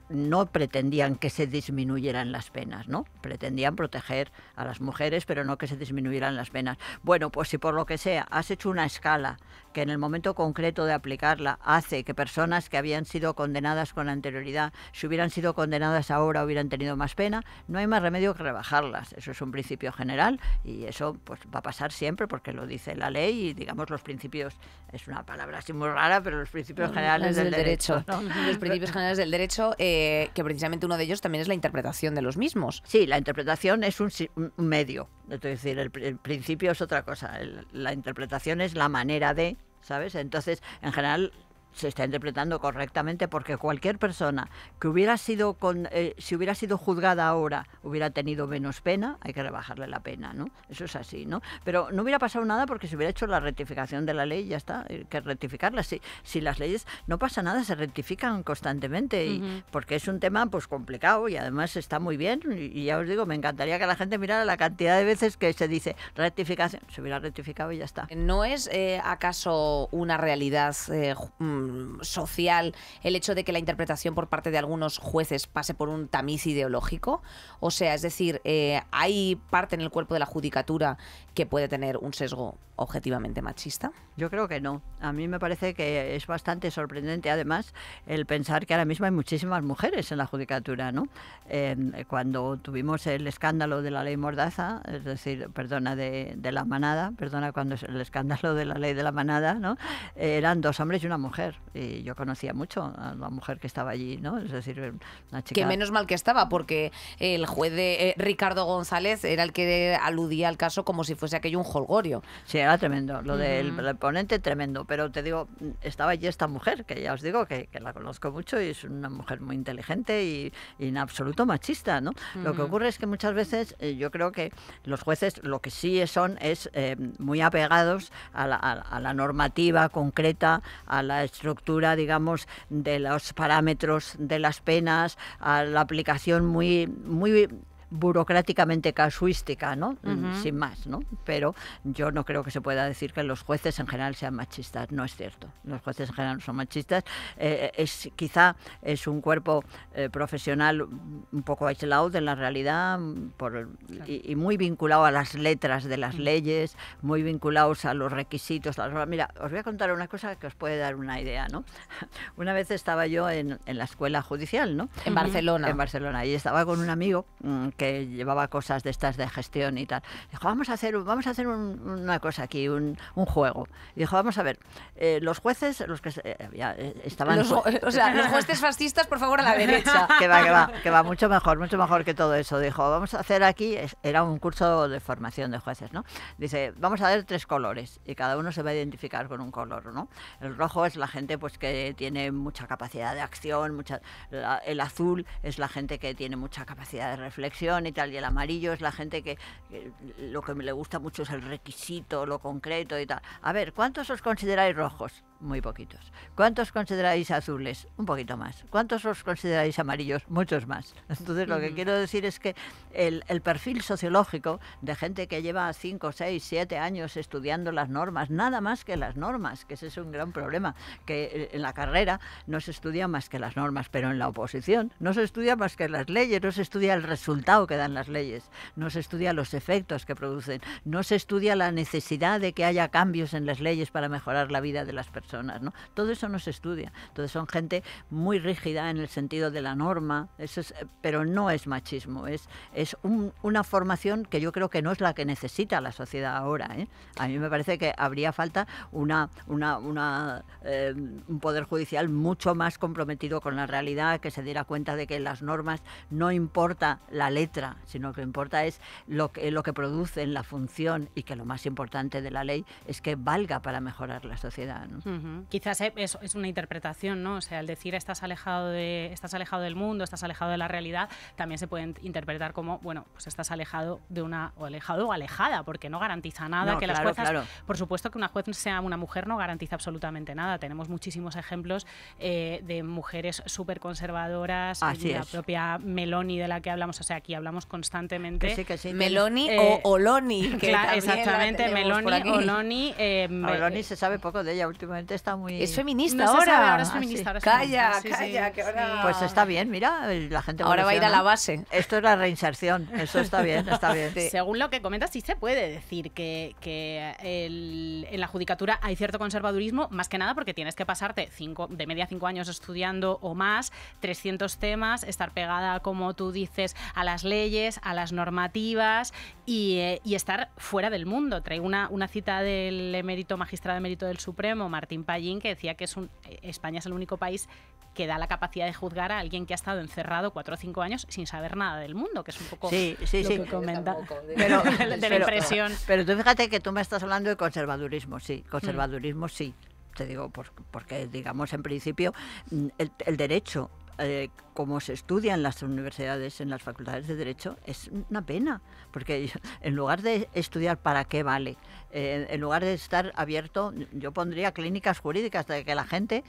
no pretendían que se disminuyeran las penas, ¿no? Pretendían proteger a las mujeres, pero no que se disminuyeran las penas. Bueno, pues si por lo que sea has hecho una escala que en el momento concreto de aplicarla hace que personas que habían sido condenadas con anterioridad, si hubieran sido condenadas ahora, hubieran tenido más pena, no hay más remedio que rebajarlas. Eso es un principio general y eso pues va a pasar siempre porque lo dice la ley y digamos los principios, es una palabra así muy rara, pero los principios generales del, derecho. Los principios generales del derecho, eh, que precisamente uno de ellos también es la interpretación de los mismos. Sí, la interpretación es un, un medio, es decir, el, el principio es otra cosa, el- la interpretación es la manera de, ¿sabes? Entonces, en general se está interpretando correctamente porque cualquier persona que hubiera sido con, eh, si hubiera sido juzgada ahora hubiera tenido menos pena hay que rebajarle la pena no eso es así no pero no hubiera pasado nada porque se hubiera hecho la rectificación de la ley ya está hay que rectificarla. Si, si las leyes no pasa nada se rectifican constantemente y, porque es un tema pues complicado y además está muy bien y, y ya os digo me encantaría que la gente mirara la cantidad de veces que se dice rectificación. Se hubiera rectificado y ya está. ¿No es eh, acaso una realidad eh, mm, social el hecho de que la interpretación por parte de algunos jueces pase por un tamiz ideológico? O sea, es decir, eh, ¿hay parte en el cuerpo de la judicatura que puede tener un sesgo objetivamente machista? Yo creo que no. A mí me parece que es bastante sorprendente, además, el pensar que ahora mismo hay muchísimas mujeres en la judicatura, ¿no? Eh, cuando tuvimos el escándalo de la ley Mordaza, es decir, perdona, de, la manada, perdona, cuando es el escándalo de la ley de la manada, ¿no? Eran dos hombres y una mujer. Y yo conocía mucho a la mujer que estaba allí, ¿no? Es decir, una chica... Que menos mal que estaba, porque el juez de eh, Ricardo González era el que aludía al caso como si fuese aquello un holgorio. Sí, era tremendo. Lo del el ponente, tremendo. Pero te digo, estaba allí esta mujer, que ya os digo que, que la conozco mucho y es una mujer muy inteligente y, y en absoluto machista, ¿no? Lo que ocurre es que muchas veces eh, yo creo que los jueces lo que sí son es eh, muy apegados a la, a- la normativa concreta, a la estructura, digamos, de los parámetros de las penas, a la aplicación muy, muy burocráticamente casuística, ¿no? Mm. Sin más, ¿no? Pero yo no creo que se pueda decir que los jueces en general sean machistas. No es cierto. Los jueces en general no son machistas. Eh, es quizá es un cuerpo eh, profesional un poco aislado de la realidad mm, y, y muy vinculado a las letras de las leyes, muy vinculados a los requisitos. Mira, os voy a contar una cosa que os puede dar una idea, ¿no? Una vez estaba yo en, en la escuela judicial, ¿no? En Barcelona. En Barcelona. Y estaba con un amigo mm, que llevaba cosas de estas de gestión y tal. Dijo, vamos a hacer, vamos a hacer un- una cosa aquí, un, un juego. Dijo, vamos a ver, eh, los jueces, los que eh, eh, estaban... Los o sea, los jueces fascistas, por favor, a la derecha. que va, que va, que va mucho mejor, mucho mejor que todo eso. Dijo, vamos a hacer aquí, era un curso de formación de jueces, ¿no? Dice, vamos a ver tres colores y cada uno se va a identificar con un color, ¿no? El rojo es la gente pues que tiene mucha capacidad de acción, mucha, la- el azul es la gente que tiene mucha capacidad de reflexión y tal, y el amarillo es la gente que, que lo que le gusta mucho es el requisito, lo concreto y tal. A ver, ¿cuántos os consideráis rojos? Muy poquitos. ¿Cuántos consideráis azules? Un poquito más. ¿Cuántos os consideráis amarillos? Muchos más. Entonces, lo que quiero decir es que el, el perfil sociológico de gente que lleva 5, 6, 7 años estudiando las normas, nada más que las normas, que ese es un gran problema, que eh, en la carrera no se estudia más que las normas, pero en la oposición no se estudia más que las leyes, no se estudia el resultado que dan las leyes, no se estudia los efectos que producen, no se estudia la necesidad de que haya cambios en las leyes para mejorar la vida de las personas. ¿No? Todo eso no se estudia. Entonces son gente muy rígida en el sentido de la norma, eso es, pero no es machismo, es, es un- una formación que yo creo que no es la que necesita la sociedad ahora. ¿eh? A mí me parece que habría falta una, una, una, eh, un poder judicial mucho más comprometido con la realidad, que se diera cuenta de que las normas no importa la letra, sino que importa es lo que, lo que produce en la función y que lo más importante de la ley es que valga para mejorar la sociedad. ¿no? Quizás es una interpretación, ¿no? O sea, el decir estás alejado de estás alejado del mundo, estás alejado de la realidad, también se puede int- interpretar como, bueno, pues estás alejado de una o alejado o alejada, porque no garantiza nada No, que las claro, juezas, claro. por supuesto que una juez sea una mujer no garantiza absolutamente nada. Tenemos muchísimos ejemplos eh, de mujeres súper conservadoras, Así la es. propia Meloni de la que hablamos, o sea, aquí hablamos constantemente. Que sí, que sí. Meloni Eh, o Oloni. que Claro, exactamente, Meloni. Oloni, eh, Meloni se sabe poco de ella, últimamente está muy... Es feminista no se ahora. sabe, ahora es Ah, feminista. sí. ahora es Calla, feminista, sí, calla, sí, que ahora-. Pues está bien, mira, la gente Ahora va a ir a la base. Esto es la reinserción, eso está bien, está bien. Según lo que comentas, sí se puede decir que, que el- en la judicatura hay cierto conservadurismo, más que nada porque tienes que pasarte cinco, de media cinco años estudiando o más, 300 temas, estar pegada, como tú dices, a las leyes, a las normativas y, eh, y estar fuera del mundo. Traigo una, una cita del emérito magistrado emérito del Supremo, Martín Pallín, que decía que es un, eh, España es el único país que da la capacidad de juzgar a alguien que ha estado encerrado cuatro o cinco años sin saber nada del mundo, que es un poco Sí, sí, lo sí. que comenta. Pero, de la pero- impresión. pero tú fíjate que tú me estás hablando de conservadurismo, sí, conservadurismo sí. Te digo, por- porque digamos en principio mm, el, el derecho, eh, como se estudia en las universidades, en las facultades de derecho, es una pena, porque en lugar de estudiar para qué vale, eh, en lugar de estar abierto, yo pondría clínicas jurídicas de que la gente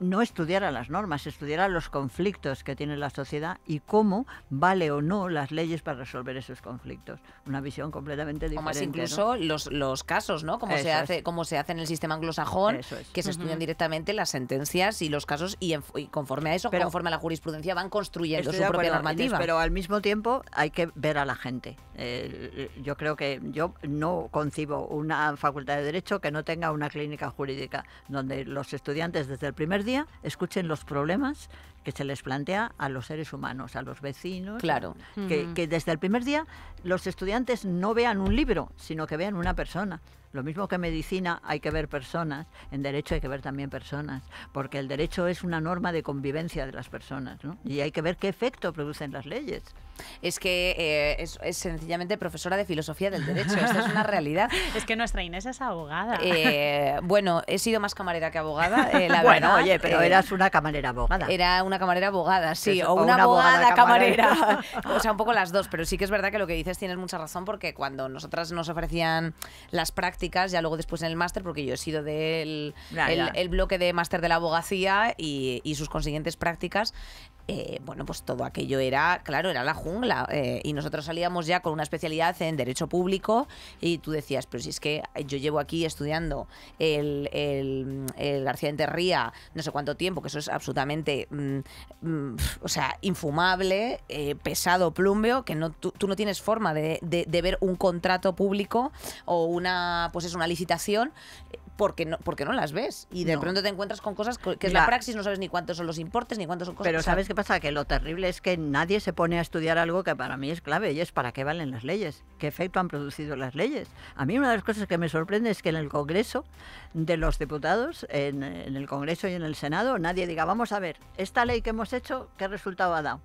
no estudiara las normas, estudiara los conflictos que tiene la sociedad y cómo vale o no las leyes para resolver esos conflictos. Una visión completamente O diferente. más ¿no? incluso los, los casos, ¿no? Como se es. hace, como se hace en el sistema anglosajón, es. que se estudian directamente las sentencias y los casos y, en- y conforme a eso, Pero- conforme a la jurisprudencia, van construyendo su propia acuerdo, Inés, normativa. pero al mismo tiempo hay que ver a la gente. Eh, yo creo que yo no concibo una facultad de derecho que no tenga una clínica jurídica donde los estudiantes desde el primer escuchen los problemas que se les plantea a los seres humanos, a los vecinos. Claro. Que, Ujú. que desde el primer día los estudiantes no vean un libro, sino que vean una persona. Lo mismo que en medicina hay que ver personas, en derecho hay que ver también personas, porque el derecho es una norma de convivencia de las personas, ¿no? Y hay que ver qué efecto producen las leyes. Es que eh, es, es sencillamente profesora de filosofía del derecho. Esta es una realidad. Es que nuestra Inés es abogada. Eh, bueno, he sido más camarera que abogada, eh, la bueno, verdad. oye, pero Eh, eras una camarera abogada. Era una camarera abogada, sí, o o una, una abogada, abogada camarera. camarera. o sea, un poco las dos, pero sí que es verdad que lo que dices tienes mucha razón porque cuando nosotras nos ofrecían las prácticas, ya luego después en el máster, porque yo he sido del el, bloque de máster de la abogacía y, y sus consiguientes prácticas, eh, bueno, pues todo aquello era, claro, era la jungla. eh, y nosotros salíamos ya con una especialidad en Derecho Público y tú decías, pero si es que yo llevo aquí estudiando el, el, el García Enterría no sé cuánto tiempo, que eso es absolutamente, mm, mm, o sea, infumable, eh, pesado, plúmbeo, que no, tú, no tienes forma de, de- de ver un contrato público o una, pues es una licitación porque no, porque no las ves. Y de No. pronto te encuentras con cosas co- que es la praxis, no sabes ni cuántos son los importes, ni cuántos son cosas. Pero ¿sabes qué pasa? Que lo terrible es que nadie se pone a estudiar algo que para mí es clave y es para qué valen las leyes, qué efecto han producido las leyes. A mí una de las cosas que me sorprende es que en el Congreso de los diputados, en, en el Congreso y en el Senado, nadie diga, vamos a ver, esta ley que hemos hecho, ¿qué resultado ha dado?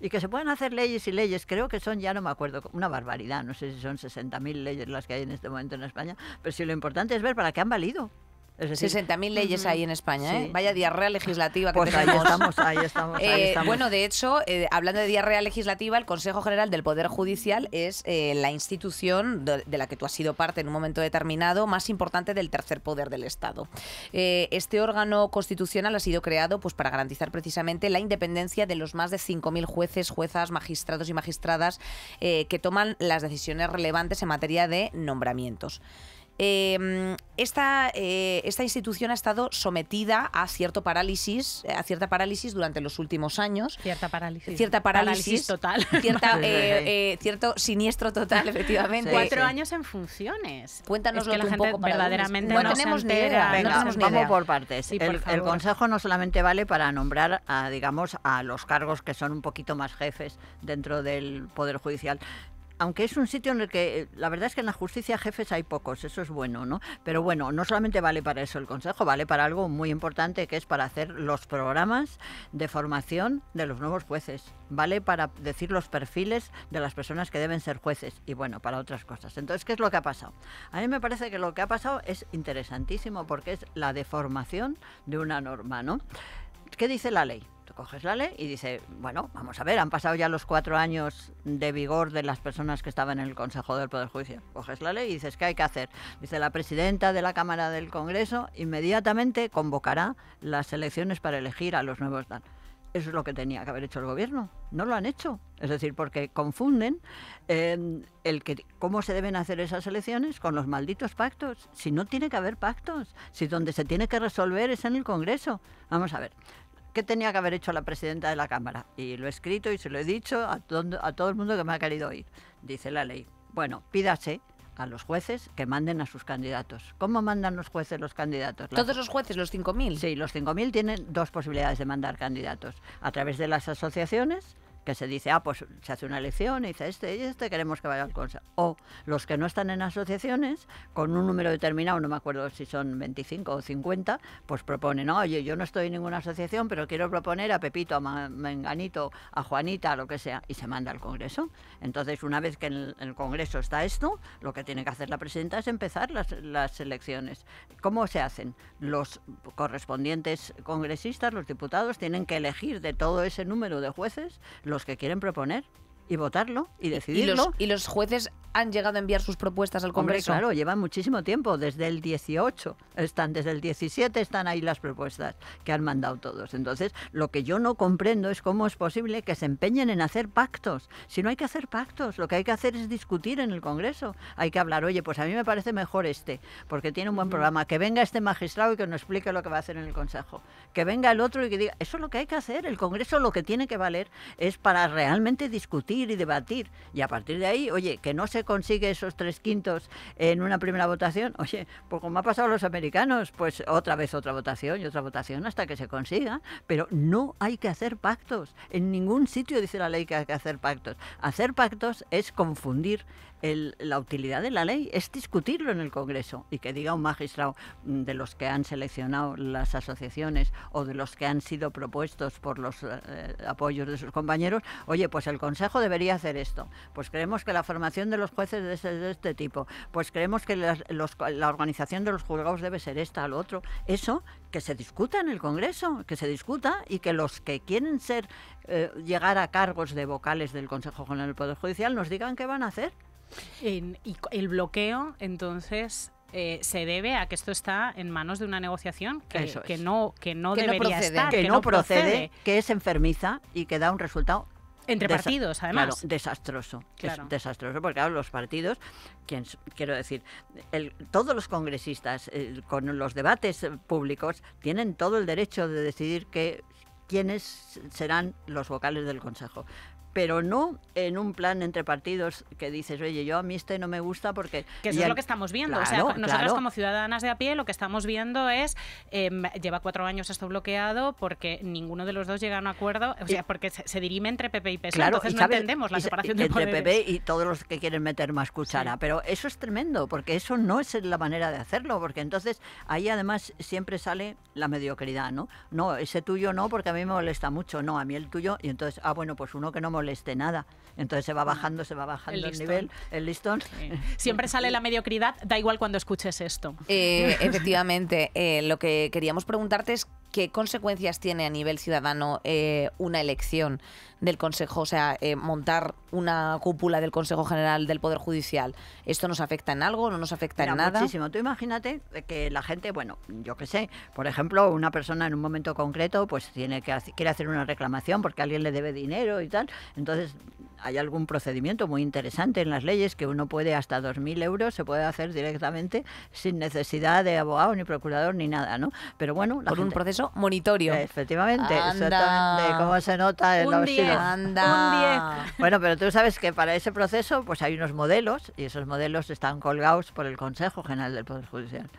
Y que se pueden hacer leyes y leyes, creo que son, ya no me acuerdo, una barbaridad, no sé si son 60.000 leyes las que hay en este momento en España, pero si lo importante es ver para qué han valido. Es decir, 60.000 leyes hay en España, ¿eh? Vaya diarrea legislativa que pues ahí estamos, ahí estamos, ahí Eh, estamos. bueno, de hecho, eh, hablando de diarrea legislativa, el Consejo General del Poder Judicial es eh, la institución de, de la que tú has sido parte en un momento determinado más importante del tercer poder del Estado. Este órgano constitucional ha sido creado pues, para garantizar precisamente la independencia de los más de 5.000 jueces, juezas, magistrados y magistradas que toman las decisiones relevantes en materia de nombramientos. Eh, esta, eh, esta institución ha estado sometida a cierto parálisis, a cierta parálisis durante los últimos años. Cierta parálisis. Cierta parálisis, total. Cierta, eh, eh, cierto siniestro total, efectivamente. Sí, Cuatro sí. años en funciones. Cuéntanoslo es que un poco para verdaderamente no no, tenemos ni idea, entera. no Venga, tenemos ni vamos idea. por partes. Sí, por el, consejo no solamente vale para nombrar a, digamos, a los cargos que son un poquito más jefes dentro del Poder Judicial. Aunque es un sitio en el que eh, la verdad es que en la justicia jefes hay pocos, eso es bueno, ¿no? Pero bueno, no solamente vale para eso el consejo, vale para algo muy importante que es para hacer los programas de formación de los nuevos jueces, vale para decir los perfiles de las personas que deben ser jueces y bueno, para otras cosas. Entonces, ¿qué es lo que ha pasado? A mí me parece que lo que ha pasado es interesantísimo porque es la deformación de una norma, ¿no? ¿Qué dice la ley? Coges la ley y dice, bueno, vamos a ver, han pasado ya los cuatro años de vigor de las personas que estaban en el Consejo del Poder Judicial. Coges la ley y dices, ¿qué hay que hacer? Dice, la presidenta de la Cámara del Congreso inmediatamente convocará las elecciones para elegir a los nuevos dan. Eso es lo que tenía que haber hecho el gobierno. No lo han hecho. Es decir, porque confunden eh, el que cómo se deben hacer esas elecciones con los malditos pactos. Si no tiene que haber pactos, si donde se tiene que resolver es en el Congreso. Vamos a ver. ¿Qué tenía que haber hecho la presidenta de la Cámara? Y lo he escrito y se lo he dicho a, todo- a todo el mundo que me ha querido oír. Dice la ley. Bueno, pídase a los jueces que manden a sus candidatos. ¿Cómo mandan los jueces los candidatos? Todos los jueces, los 5.000. Sí, los 5.000 tienen dos posibilidades de mandar candidatos. A través de las asociaciones, que se dice, ah, pues se hace una elección y dice, este y este queremos que vaya al consejo. O los que no están en asociaciones, con un número determinado, no me acuerdo si son 25 o 50, pues proponen, oye, yo no estoy en ninguna asociación, pero quiero proponer a Pepito, a Menganito, a Juanita, a lo que sea, y se manda al Congreso. Entonces, una vez que en el, en el Congreso está esto, lo que tiene que hacer la presidenta es empezar las, las elecciones. ¿Cómo se hacen? Los correspondientes congresistas, los diputados, tienen que elegir de todo ese número de jueces los que quieren proponer y votarlo y Y decidirlo. los, y los jueces han llegado a enviar sus propuestas al Hombre, Congreso. claro, llevan muchísimo tiempo, desde el 18, están desde el 17 están ahí las propuestas que han mandado todos. Entonces, lo que yo no comprendo es cómo es posible que se empeñen en hacer pactos. Si no hay que hacer pactos, lo que hay que hacer es discutir en el Congreso. Hay que hablar, oye, pues a mí me parece mejor este, porque tiene un buen programa, que venga este magistrado y que nos explique lo que va a hacer en el Consejo. Que venga el otro y que diga, eso es lo que hay que hacer. El Congreso lo que tiene que valer es para realmente discutir y debatir. Y a partir de ahí, oye, que no se consigue esos tres quintos en una primera votación, oye, pues como ha pasado a los americanos, pues otra vez otra votación y otra votación hasta que se consiga. Pero no hay que hacer pactos. En ningún sitio dice la ley que hay que hacer pactos. Hacer pactos es confundir el- la utilidad de la ley, es discutirlo en el Congreso y que diga un magistrado mm, de los que han seleccionado las asociaciones o de los que han sido propuestos por los eh, apoyos de sus compañeros, oye, pues el Consejo debería hacer esto. Pues creemos que la formación de los jueces debe ser de este tipo. Pues creemos que las- los- la organización de los juzgados debe ser esta, lo otro. Eso que se discuta en el Congreso, que se discuta y que los que quieren ser eh, llegar a cargos de vocales del Consejo General del Poder Judicial nos digan qué van a hacer. En- y el bloqueo, entonces, eh, se debe a que esto está en manos de una negociación que, no, que no Que no debería procede. estar. que, no procede, que es enfermiza y que da un resultado Entre partidos, además. Claro, desastroso. Claro. Es desastroso porque claro, los partidos, quien, quiero decir, el- todos los congresistas eh, con los debates eh, públicos tienen todo el derecho de decidir que, quiénes serán los vocales del Consejo. Pero no en un plan entre partidos que dices, oye, yo a mí este no me gusta porque... Que eso y es lo que estamos viendo. o sea, Claro, claro. como ciudadanas de a pie lo que estamos viendo es, em, lleva cuatro años esto bloqueado porque ninguno de los dos llega a un acuerdo, o sea, Y- porque se, se dirime entre PP y PSOE, Claro, entonces y no entendemos la y separación de entre poderes. PP y todos los que quieren meter más cuchara. Sí. Pero eso es tremendo, porque eso no es la manera de hacerlo, porque entonces ahí además siempre sale la mediocridad, ¿no? No, ese tuyo no, porque a mí me molesta mucho, no, a mí el tuyo, y entonces, ah, bueno, pues uno que no moleste nada. Entonces se va bajando, se va bajando el, listón. nivel, el listón. Sí. Siempre sale la mediocridad, da igual cuando escuches esto. Eh, efectivamente, eh, lo que queríamos preguntarte es qué consecuencias tiene a nivel ciudadano eh, una elección del Consejo, o sea, eh, montar una cúpula del Consejo General del Poder Judicial. ¿Esto nos afecta en algo? ¿No nos afecta Mira, en nada? Muchísimo. Tú imagínate que la gente, bueno, yo qué sé, por ejemplo, una persona en un momento concreto, pues tiene que hace- quiere hacer una reclamación porque alguien le debe dinero y tal. Entonces, hay algún procedimiento muy interesante en las leyes que uno puede hasta 2.000 euros se puede hacer directamente sin necesidad de abogado ni procurador ni nada, ¿no? Pero bueno, la Por un proceso monitorio. Efectivamente, Anda. exactamente. ¿Cómo se nota en Un la 10, vestida? Anda. Bueno, pero tú sabes que para ese proceso pues hay unos modelos y esos modelos están colgados por el Consejo General del Poder Judicial.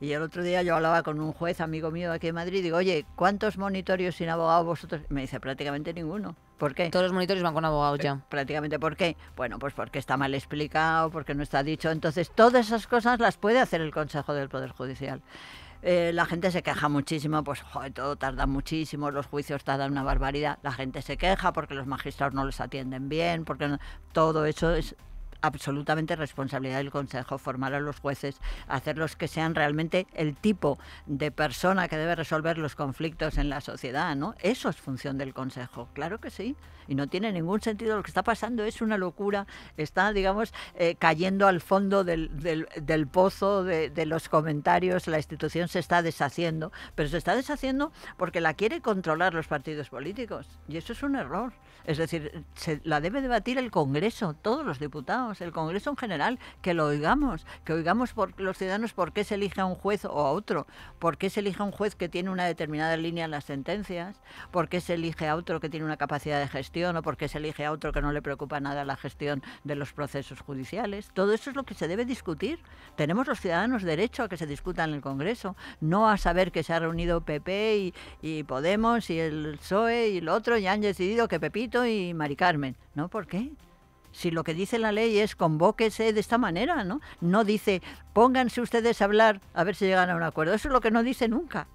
Y el otro día yo hablaba con un juez amigo mío aquí en Madrid y digo, oye, ¿cuántos monitorios sin abogado vosotros? Y me dice, prácticamente ninguno, ¿Por qué? Todos los monitores van con abogados ya. Prácticamente, ¿por qué? Bueno, pues porque está mal explicado, porque no está dicho. Entonces, todas esas cosas las puede hacer el Consejo del Poder Judicial. Eh, la gente se queja muchísimo, pues joder, todo tarda muchísimo, los juicios tardan una barbaridad. La gente se queja porque los magistrados no les atienden bien, porque no- todo eso es absolutamente responsabilidad del Consejo formar a los jueces, hacerlos que sean realmente el tipo de persona que debe resolver los conflictos en la sociedad, ¿no? Eso es función del Consejo, claro que sí. Y no tiene ningún sentido. Lo que está pasando es una locura. Está, digamos, eh, cayendo al fondo del, del- pozo de, de los comentarios. La institución se está deshaciendo. Pero se está deshaciendo porque la quiere controlar los partidos políticos. Y eso es un error. Es decir, se la debe debatir el Congreso, todos los diputados, el Congreso en general, que lo oigamos, que oigamos por los ciudadanos por qué se elige a un juez o a otro, por qué se elige a un juez que tiene una determinada línea en las sentencias, por qué se elige a otro que tiene una capacidad de gestión o por qué se elige a otro que no le preocupa nada la gestión de los procesos judiciales. Todo eso es lo que se debe discutir. Tenemos los ciudadanos derecho a que se discuta en el Congreso, no a saber que se ha reunido PP y, y Podemos y el PSOE y el otro y han decidido que Pepito y Mari Carmen. ¿No? ¿Por qué? Si lo que dice la ley es convóquese de esta manera, ¿no? No dice pónganse ustedes a hablar a ver si llegan a un acuerdo. Eso es lo que no dice nunca.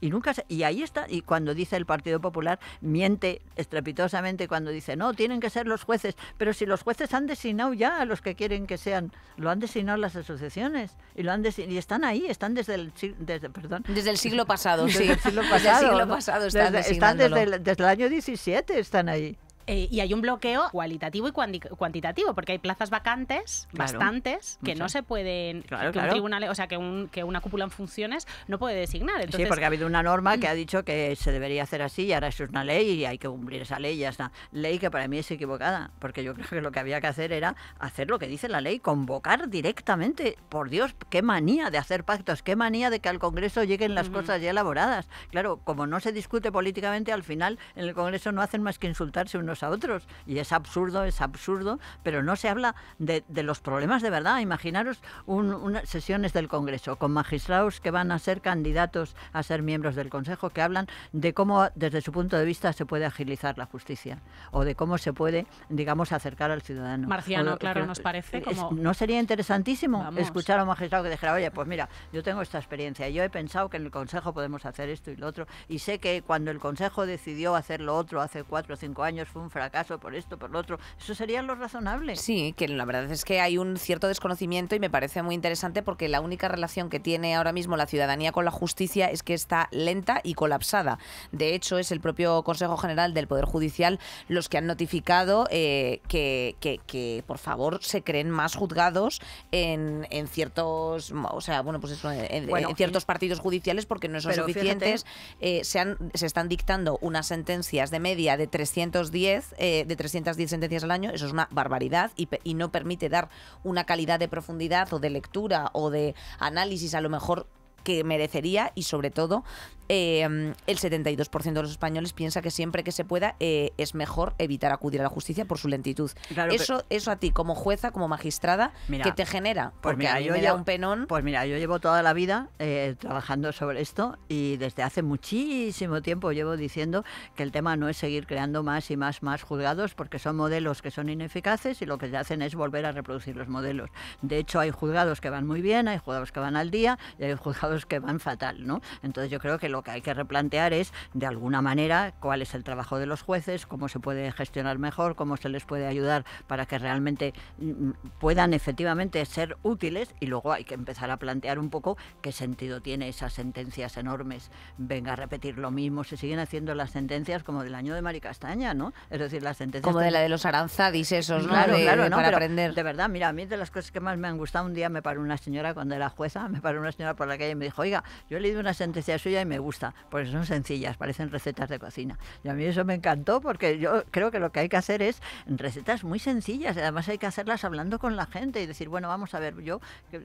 Y, nunca se- y ahí está. Y cuando dice el Partido Popular, miente estrepitosamente cuando dice no, tienen que ser los jueces. Pero si los jueces han designado ya a los que quieren que sean, lo han designado las asociaciones y lo han y están ahí, están desde el desde perdón. Desde el siglo pasado, sí. Desde el siglo Desde el pasado. siglo pasado están Desde- están desde el, desde el año 17 están ahí. Eh, y hay un bloqueo cualitativo y cuanti- cuantitativo, porque hay plazas vacantes, Claro, bastantes, que no se pueden, Claro, que un claro. tribunal, o sea, que, un- que una cúpula en funciones no puede designar. Entonces, sí, porque ha habido una norma que ha dicho que se debería hacer así y ahora eso es una ley y hay que cumplir esa ley y ya está. Ley que para mí es equivocada, porque yo creo que lo que había que hacer era hacer lo que dice la ley, convocar directamente. Por Dios, qué manía de hacer pactos, qué manía de que al Congreso lleguen las cosas ya elaboradas. Claro, como no se discute políticamente, al final en el Congreso no hacen más que insultarse unos a otros. Y es absurdo, es absurdo, pero no se habla de, de los problemas de verdad. Imaginaros un- unas sesiones del Congreso con magistrados que van a ser candidatos a ser miembros del Consejo, que hablan de cómo desde su punto de vista se puede agilizar la justicia o de cómo se puede, digamos, acercar al ciudadano. Marciano, claro, que- nos parece como- ¿No sería interesantísimo Vamos. escuchar a un magistrado que dijera, oye, pues mira, yo tengo esta experiencia, yo he pensado que en el Consejo podemos hacer esto y lo otro, y sé que cuando el Consejo decidió hacer lo otro hace cuatro o cinco años fue un fracaso por esto, por lo otro, eso sería lo razonable. Sí, que la verdad es que hay un cierto desconocimiento y me parece muy interesante porque la única relación que tiene ahora mismo la ciudadanía con la justicia es que está lenta y colapsada. De hecho, es el propio Consejo General del Poder Judicial los que han notificado eh, que, que- que, por favor, se creen más juzgados en, en ciertos, o sea, bueno, pues eso, en, Bueno, en ciertos partidos judiciales porque no son suficientes. Eh, se, han- se están dictando unas sentencias de media de 310, eh, de 310 sentencias al año, eso es una barbaridad y, no permite dar una calidad de profundidad o de lectura o de análisis a lo mejor que merecería y sobre todo eh, el 72% de los españoles piensa que siempre que se pueda eh, es mejor evitar acudir a la justicia por su lentitud. Claro, eso, eso a ti como jueza, como magistrada, Mira, ¿qué te genera? Pues Porque mira, a mí yo me da llevo- un penón. Pues mira, yo llevo toda la vida eh, trabajando sobre esto y desde hace muchísimo tiempo llevo diciendo que el tema no es seguir creando más y más más juzgados porque son modelos que son ineficaces y lo que hacen es volver a reproducir los modelos. De hecho, hay juzgados que van muy bien, hay juzgados que van al día y hay juzgados que van fatal, ¿no? Entonces yo creo que lo que hay que replantear es de alguna manera cuál es el trabajo de los jueces, cómo se puede gestionar mejor, cómo se les puede ayudar para que realmente mm, puedan efectivamente ser útiles y luego hay que empezar a plantear un poco qué sentido tiene esas sentencias enormes. Venga a repetir lo mismo, se siguen haciendo las sentencias como del año de Mari Castaña, ¿no? Es decir, las sentencias... Como de la de los aranzadis esos, ¿no? Claro, De- claro, de- no, para pero aprender. De verdad, mira, a mí de las cosas que más me han gustado, un día me paró una señora cuando era jueza, me paró una señora por la calle y me dijo, oiga, yo he leído una sentencia suya y me gusta, porque son sencillas, parecen recetas de cocina. Y a mí eso me encantó porque yo creo que lo que hay que hacer es recetas muy sencillas, además hay que hacerlas hablando con la gente y decir, bueno, vamos a ver, yo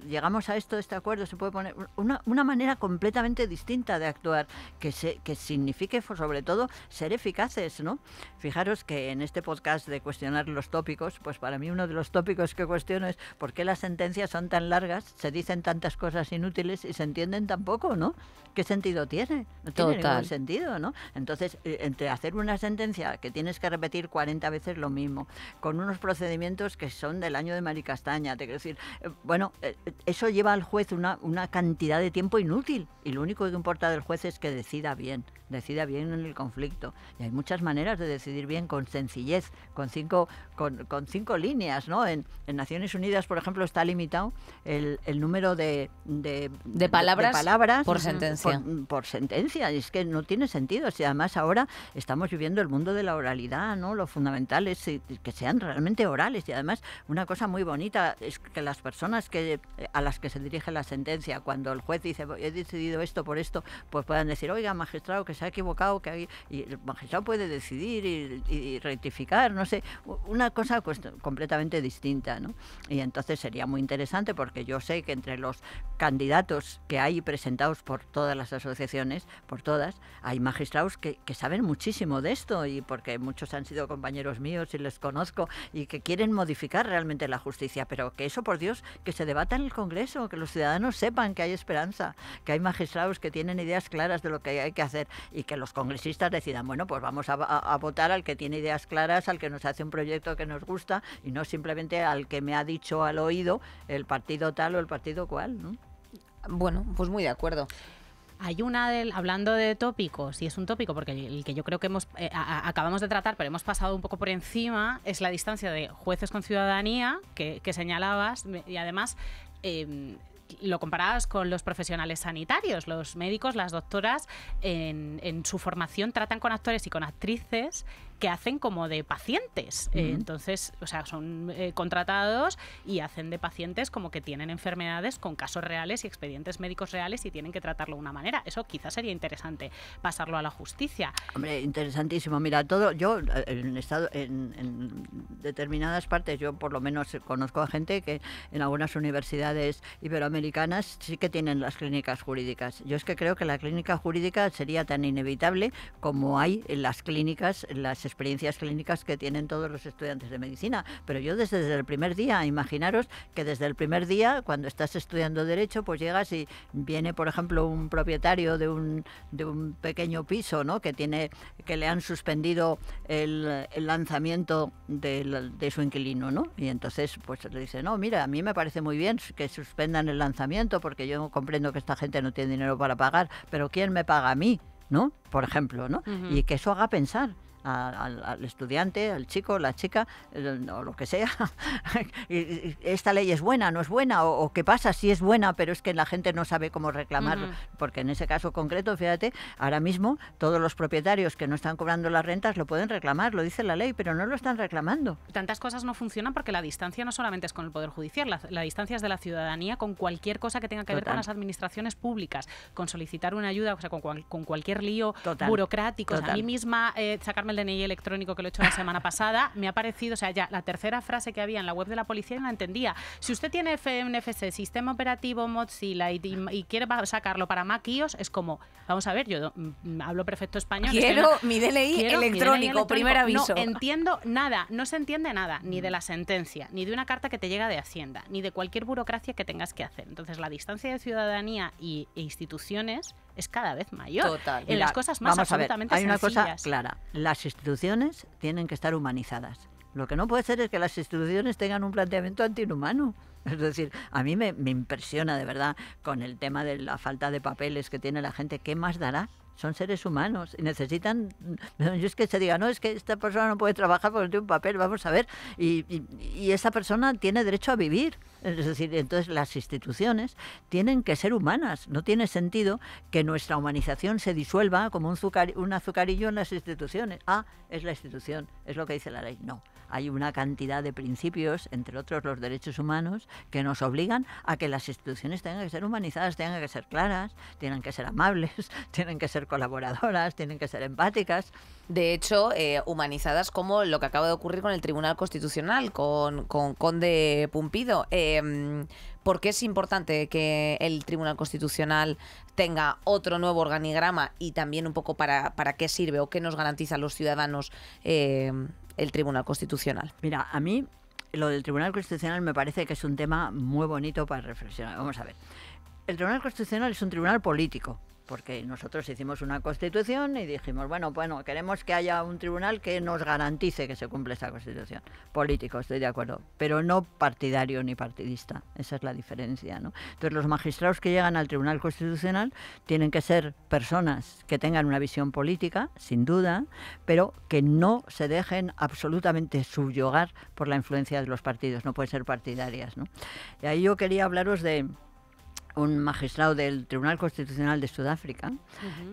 llegamos a esto, este acuerdo, se puede poner una, una manera completamente distinta de actuar, que, se, que signifique pues, sobre todo ser eficaces, ¿no? Fijaros que en este podcast de cuestionar los tópicos, pues para mí uno de los tópicos que cuestiono es por qué las sentencias son tan largas, se dicen tantas cosas inútiles y se entienden tan poco, ¿no? ¿Qué sentido tiene? Tiene, no tiene ningún Total. sentido, ¿no? Entonces, eh, entre hacer una sentencia que tienes que repetir 40 veces lo mismo, con unos procedimientos que son del año de Maricastaña, te quiero decir, eh, bueno, eh, eso lleva al juez una, una cantidad de tiempo inútil y lo único que importa del juez es que decida bien, decida bien en el conflicto. Y hay muchas maneras de decidir bien con sencillez, con cinco, con, con cinco líneas, ¿no? En, en Naciones Unidas, por ejemplo, está limitado el, el número de, de, De palabras palabras por sentencia. Por, por sentencia. Y es que no tiene sentido. Si además ahora estamos viviendo el mundo de la oralidad, ¿no? Lo fundamental es eh, que sean realmente orales. Y además, una cosa muy bonita es que las personas que a las que se dirige la sentencia, cuando el juez dice he decidido esto por esto, pues puedan decir, oiga, magistrado, que se ha equivocado, que hay... y el magistrado puede decidir y, y rectificar, no sé, una cosa pues, completamente distinta, ¿no? Y entonces sería muy interesante porque yo sé que entre los candidatos que hay presentados por todas las asociaciones, por todas, hay magistrados que, saben muchísimo de esto y porque muchos han sido compañeros míos y les conozco y que quieren modificar realmente la justicia, pero que eso, por Dios, que se debata en el Congreso, que los ciudadanos sepan que hay esperanza, que hay magistrados que tienen ideas claras de lo que hay que hacer y que los congresistas decidan, bueno, pues vamos a, votar al que tiene ideas claras, al que nos hace un proyecto que nos gusta y no simplemente al que me ha dicho al oído el partido tal o el partido cual, ¿no? Bueno, pues muy de acuerdo. Hay una del, hablando de tópicos, y es un tópico porque el que yo creo que hemos eh, acabamos de tratar, pero hemos pasado un poco por encima, es la distancia de jueces con ciudadanía que, señalabas, y además eh, lo comparabas con los profesionales sanitarios, los médicos, las doctoras, en su formación tratan con actores y con actrices que hacen como de pacientes. Eh, entonces, o sea, son eh, contratados y hacen de pacientes como que tienen enfermedades con casos reales y expedientes médicos reales y tienen que tratarlo de una manera. Eso quizás sería interesante pasarlo a la justicia. Hombre, interesantísimo. Mira, todo, yo eh, en, estado, en, en determinadas partes, yo por lo menos conozco a gente que en algunas universidades iberoamericanas sí que tienen las clínicas jurídicas. Yo es que creo que la clínica jurídica sería tan inevitable como hay en las clínicas, en las experiencias clínicas que tienen todos los estudiantes de medicina. Pero yo desde, desde el primer día, imaginaros que desde el primer día, cuando estás estudiando derecho, pues llegas y viene, por ejemplo, un propietario de un, de un pequeño piso, ¿no? Que tiene, que le han suspendido el, el lanzamiento del- de su inquilino, ¿no? Y entonces, pues le dice, no, mira, a mí me parece muy bien que suspendan el lanzamiento porque yo comprendo que esta gente no tiene dinero para pagar, pero ¿quién me paga a mí? ¿No? Por ejemplo, ¿no? Y que eso haga pensar a- al, al estudiante, al chico, la chica, o lo que sea. ¿Esta ley es buena, no es buena? O, o qué pasa si es buena, pero es que la gente no sabe cómo reclamarlo? Ujú. Porque en ese caso concreto, fíjate, ahora mismo todos los propietarios que no están cobrando las rentas lo pueden reclamar, lo dice la ley, pero no lo están reclamando. Tantas cosas no funcionan porque la distancia no solamente es con el Poder Judicial, la, la distancia es de la ciudadanía con cualquier cosa que tenga que ver con Total. las administraciones públicas, con solicitar una ayuda, o sea, con, con cualquier lío Total. burocrático. O sea, a mí Total. misma, eh, sacarme el DNI electrónico que lo he hecho la semana pasada, me ha parecido, o sea, ya la tercera frase que había en la web de la policía no la entendía. Si usted tiene FNFS, Sistema Operativo Mozilla, y, y- y quiere sacarlo para Mac iOS, es como, vamos a ver, yo mm, hablo perfecto español. Quiero mi DNI Quiero mi electrónico, primer aviso. No entiendo nada, no se entiende nada, ni de la sentencia, ni de una carta que te llega de Hacienda, ni de cualquier burocracia que tengas que hacer. Entonces, la distancia de ciudadanía y, e instituciones es cada vez mayor. Total. En las cosas más vamos a ver, absolutamente hay una cosa sencillas. clara, las instituciones tienen que estar humanizadas. Lo que no puede ser es que las instituciones tengan un planteamiento antinhumano. Es decir, a mí me, me impresiona de verdad con el tema de la falta de papeles que tiene la gente. ¿Qué más dará? Son seres humanos y necesitan. Yo es que se diga, no, es que esta persona no puede trabajar porque no tiene un papel, vamos a ver. Y, y, y esa persona tiene derecho a vivir. Es decir, entonces las instituciones tienen que ser humanas. No tiene sentido que nuestra humanización se disuelva como un azucarillo en las instituciones. Ah, es la institución, es lo que dice la ley. No, hay una cantidad de principios, entre otros los derechos humanos, que nos obligan a que las instituciones tengan que ser humanizadas, tengan que ser claras, tienen que ser amables, tienen que ser colaboradoras, tienen que ser empáticas. De hecho, eh, humanizadas como lo que acaba de ocurrir con el Tribunal Constitucional, con, con Conde Pumpido. Eh, ¿Por qué es importante que el Tribunal Constitucional tenga otro nuevo organigrama y también un poco para, para qué sirve o qué nos garantiza a los ciudadanos eh, el Tribunal Constitucional? Mira, a mí lo del Tribunal Constitucional me parece que es un tema muy bonito para reflexionar. Vamos a ver. El Tribunal Constitucional es un tribunal político. Porque nosotros hicimos una constitución y dijimos, bueno, bueno, queremos que haya un tribunal que nos garantice que se cumple esa constitución. Político, estoy de acuerdo, pero no partidario ni partidista. Esa es la diferencia, ¿no? Entonces, los magistrados que llegan al Tribunal Constitucional tienen que ser personas que tengan una visión política, sin duda, pero que no se dejen absolutamente subyugar por la influencia de los partidos, no pueden ser partidarias, ¿no? Y ahí yo quería hablaros de un magistrado del Tribunal Constitucional de Sudáfrica,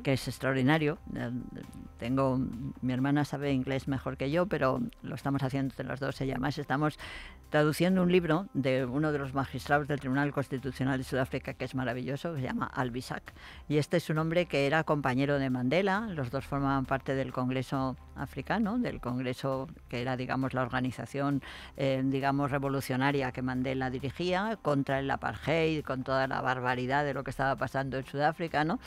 que es extraordinario. Eh, Tengo, mi hermana sabe inglés mejor que yo, pero lo estamos haciendo entre los dos. Y además estamos traduciendo un libro de uno de los magistrados del Tribunal Constitucional de Sudáfrica, que es maravilloso, que se llama Albisak. Y este es un hombre que era compañero de Mandela. Los dos formaban parte del Congreso africano, del Congreso que era, digamos, la organización, eh, digamos, revolucionaria que Mandela dirigía contra el apartheid, con toda la barbaridad de lo que estaba pasando en Sudáfrica, ¿no?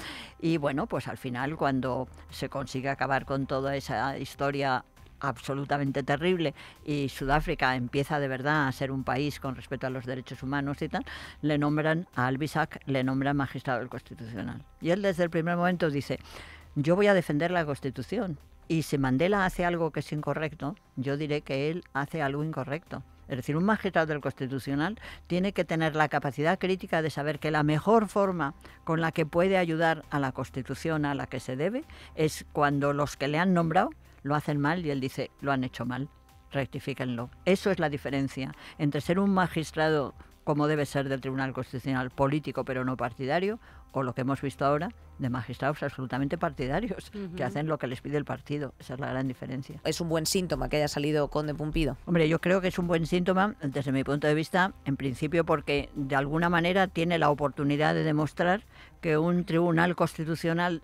Y bueno, pues al final cuando se consigue acabar con toda esa historia absolutamente terrible y Sudáfrica empieza de verdad a ser un país con respecto a los derechos humanos y tal, le nombran a Albisac, le nombran magistrado del Constitucional. Y él desde el primer momento dice, yo voy a defender la Constitución y si Mandela hace algo que es incorrecto, yo diré que él hace algo incorrecto. Es decir, un magistrado del Constitucional tiene que tener la capacidad crítica de saber que la mejor forma con la que puede ayudar a la Constitución a la que se debe es cuando los que le han nombrado lo hacen mal y él dice, lo han hecho mal, rectifíquenlo. Eso es la diferencia entre ser un magistrado como debe ser del Tribunal Constitucional, político pero no partidario, o lo que hemos visto ahora de magistrados absolutamente partidarios, que hacen lo que les pide el partido. Esa es la gran diferencia. Es un buen síntoma que haya salido Conde Pumpido. Hombre, yo creo que es un buen síntoma desde mi punto de vista, en principio porque de alguna manera tiene la oportunidad de demostrar que un tribunal constitucional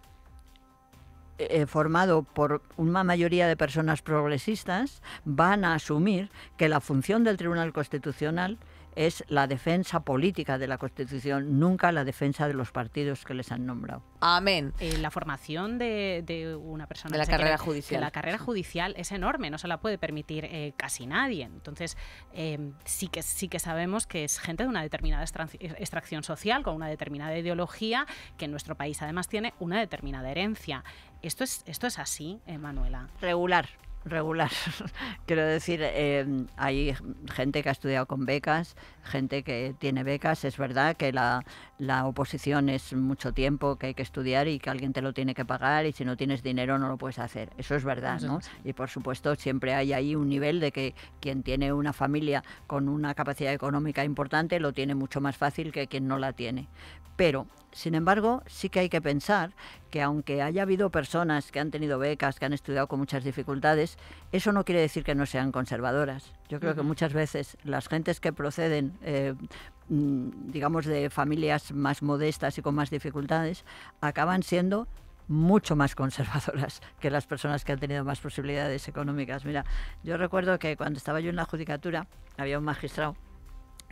eh, formado por una mayoría de personas progresistas van a asumir que la función del Tribunal Constitucional es la defensa política de la Constitución, nunca la defensa de los partidos que les han nombrado. Amén. Eh, la formación de, de una persona De la carrera judicial. de la carrera judicial es enorme, no se la puede permitir eh, casi nadie. Entonces, eh, sí, que, sí que sabemos que es gente de una determinada extracción social, con una determinada ideología, que en nuestro país además tiene una determinada herencia. Esto es, esto es así, eh, Manuela. Regular, regular. Quiero decir, eh, hay gente que ha estudiado con becas, gente que tiene becas. Es verdad que la, la oposición es mucho tiempo que hay que estudiar y que alguien te lo tiene que pagar y si no tienes dinero no lo puedes hacer. Eso es verdad, ¿no? Y por supuesto siempre hay ahí un nivel de que quien tiene una familia con una capacidad económica importante lo tiene mucho más fácil que quien no la tiene. Pero, sin embargo, sí que hay que pensar que aunque haya habido personas que han tenido becas, que han estudiado con muchas dificultades, eso no quiere decir que no sean conservadoras. Yo creo que muchas veces las gentes que proceden, eh, mm, digamos, de familias más modestas y con más dificultades, acaban siendo mucho más conservadoras que las personas que han tenido más posibilidades económicas. Mira, yo recuerdo que cuando estaba yo en la judicatura había un magistrado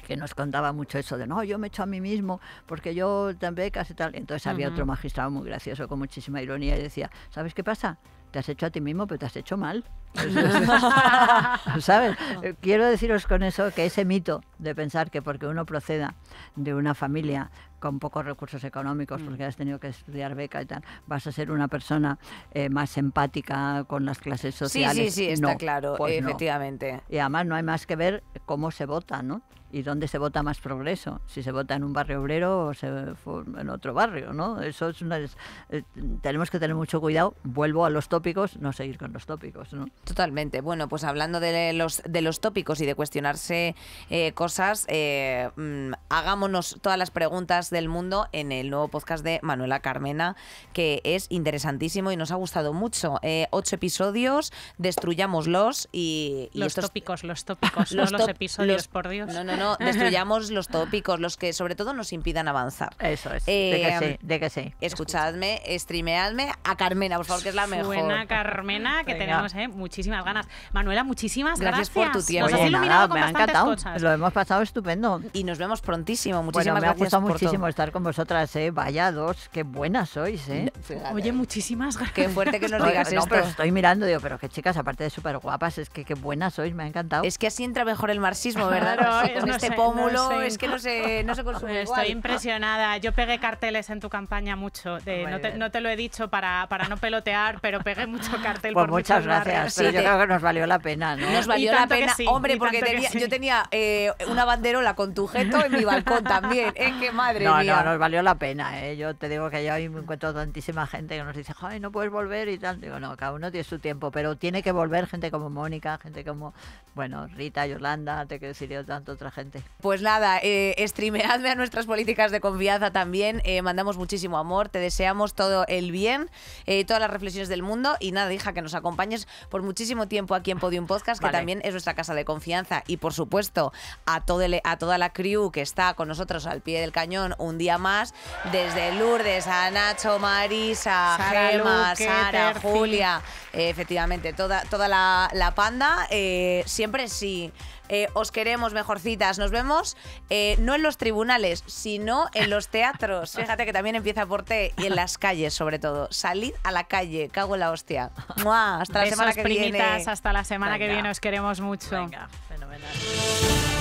que nos contaba mucho eso de no, yo me echo a mí mismo porque yo tan becas y tal. Entonces había otro magistrado muy gracioso con muchísima ironía y decía, ¿sabes qué pasa? Te has hecho a ti mismo, pero te has hecho mal. ¿Sabes? Eh, Quiero deciros con eso que ese mito de pensar que porque uno proceda de una familia con pocos recursos económicos, Mm. porque has tenido que estudiar beca y tal, vas a ser una persona eh, más empática con las clases Sí, sociales. sí, sí, está No, claro, pues no. efectivamente. Y además no hay más que ver cómo se vota, ¿no? Y dónde se vota más progreso. Si se vota en un barrio obrero o se en otro barrio, ¿no? Eso es una... es- eh, tenemos que tener mucho cuidado. Vuelvo a los tópicos, no seguir con los tópicos, ¿no? Totalmente. Bueno, pues hablando de los, de los tópicos y de cuestionarse eh, cosas, eh, mm, hagámonos todas las preguntas del mundo en el nuevo podcast de Manuela Carmena, que es interesantísimo y nos ha gustado mucho. Eh, ocho episodios, destruyámoslos y... y Los estos- tópicos, los tópicos, los no los episodios, los- por Dios. No, no, no, destruyamos los tópicos, los que sobre todo nos impidan avanzar. Eso es. Eh, de que sí, de que sí. Escuchadme, streameadme a Carmena, por favor, que es la mejor. Buena Carmena, que Venga. tenemos ¿eh? muchísimas ganas. Manuela, muchísimas Gracias gracias. por tu tiempo. Nos has Oye, iluminado nada, con me ha encantado. cosas. Lo hemos pasado estupendo. Y nos vemos prontísimo. Bueno, Muchísimas me ha gustado por todo. muchísimo estar con vosotras, ¿eh? Vaya dos, qué buenas sois, ¿eh? Oye, muchísimas gracias. Qué fuerte que nos digas no, esto. pero estoy mirando, digo, pero qué chicas, aparte de súper guapas, es que qué buenas sois, me ha encantado. Es que así entra mejor el marxismo, ¿verdad? Claro, es No este sé, no pómulo sé. es que no se, no se consume Estoy igual. impresionada. Yo pegué carteles en tu campaña mucho. de- no, te, bien. no te lo he dicho para, para no pelotear, pero pegué mucho cartel Pues por muchas gracias, pero Sí, yo te- creo que nos valió la pena, ¿no? Nos valió la tanto pena, sí, hombre, porque tanto que tenía, sí. yo tenía eh, una banderola con tu jeto en mi balcón también. Es que madre no, mía. no, nos valió la pena. ¿eh? Yo te digo que yo ahí me encuentro tantísima gente que nos dice, ay, no puedes volver y tal. Digo, no, cada uno tiene su tiempo, pero tiene que volver gente como Mónica, gente como, bueno, Rita, Yolanda, te quiero decir yo, tanta otra gente. Pues nada, eh, streameadme a nuestras políticas de confianza también. eh, mandamos muchísimo amor, te deseamos todo el bien, eh, todas las reflexiones del mundo. Y nada, hija, que nos acompañes por muchísimo tiempo aquí en Podium Podcast, que Vale. también es nuestra casa de confianza. Y por supuesto, a, todo el- a toda la crew que está con nosotros al pie del cañón un día más, desde Lourdes a Nacho, Marisa, Sara Gema, Luque, Sara. Julia, eh, efectivamente, toda, toda la, la panda, eh, siempre sí. Eh, os queremos, mejorcitas. Nos vemos eh, no en los tribunales, sino en los teatros. Fíjate que también empieza por T y en las calles, sobre todo. Salid a la calle, cago en la hostia. ¡Mua! Hasta la Besos, semana que primitas, viene. hasta la semana que viene. Os queremos mucho. Venga, fenomenal.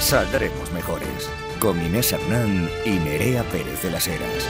Saldremos mejores. Con Inés Hernán y Nerea Pérez de las Heras.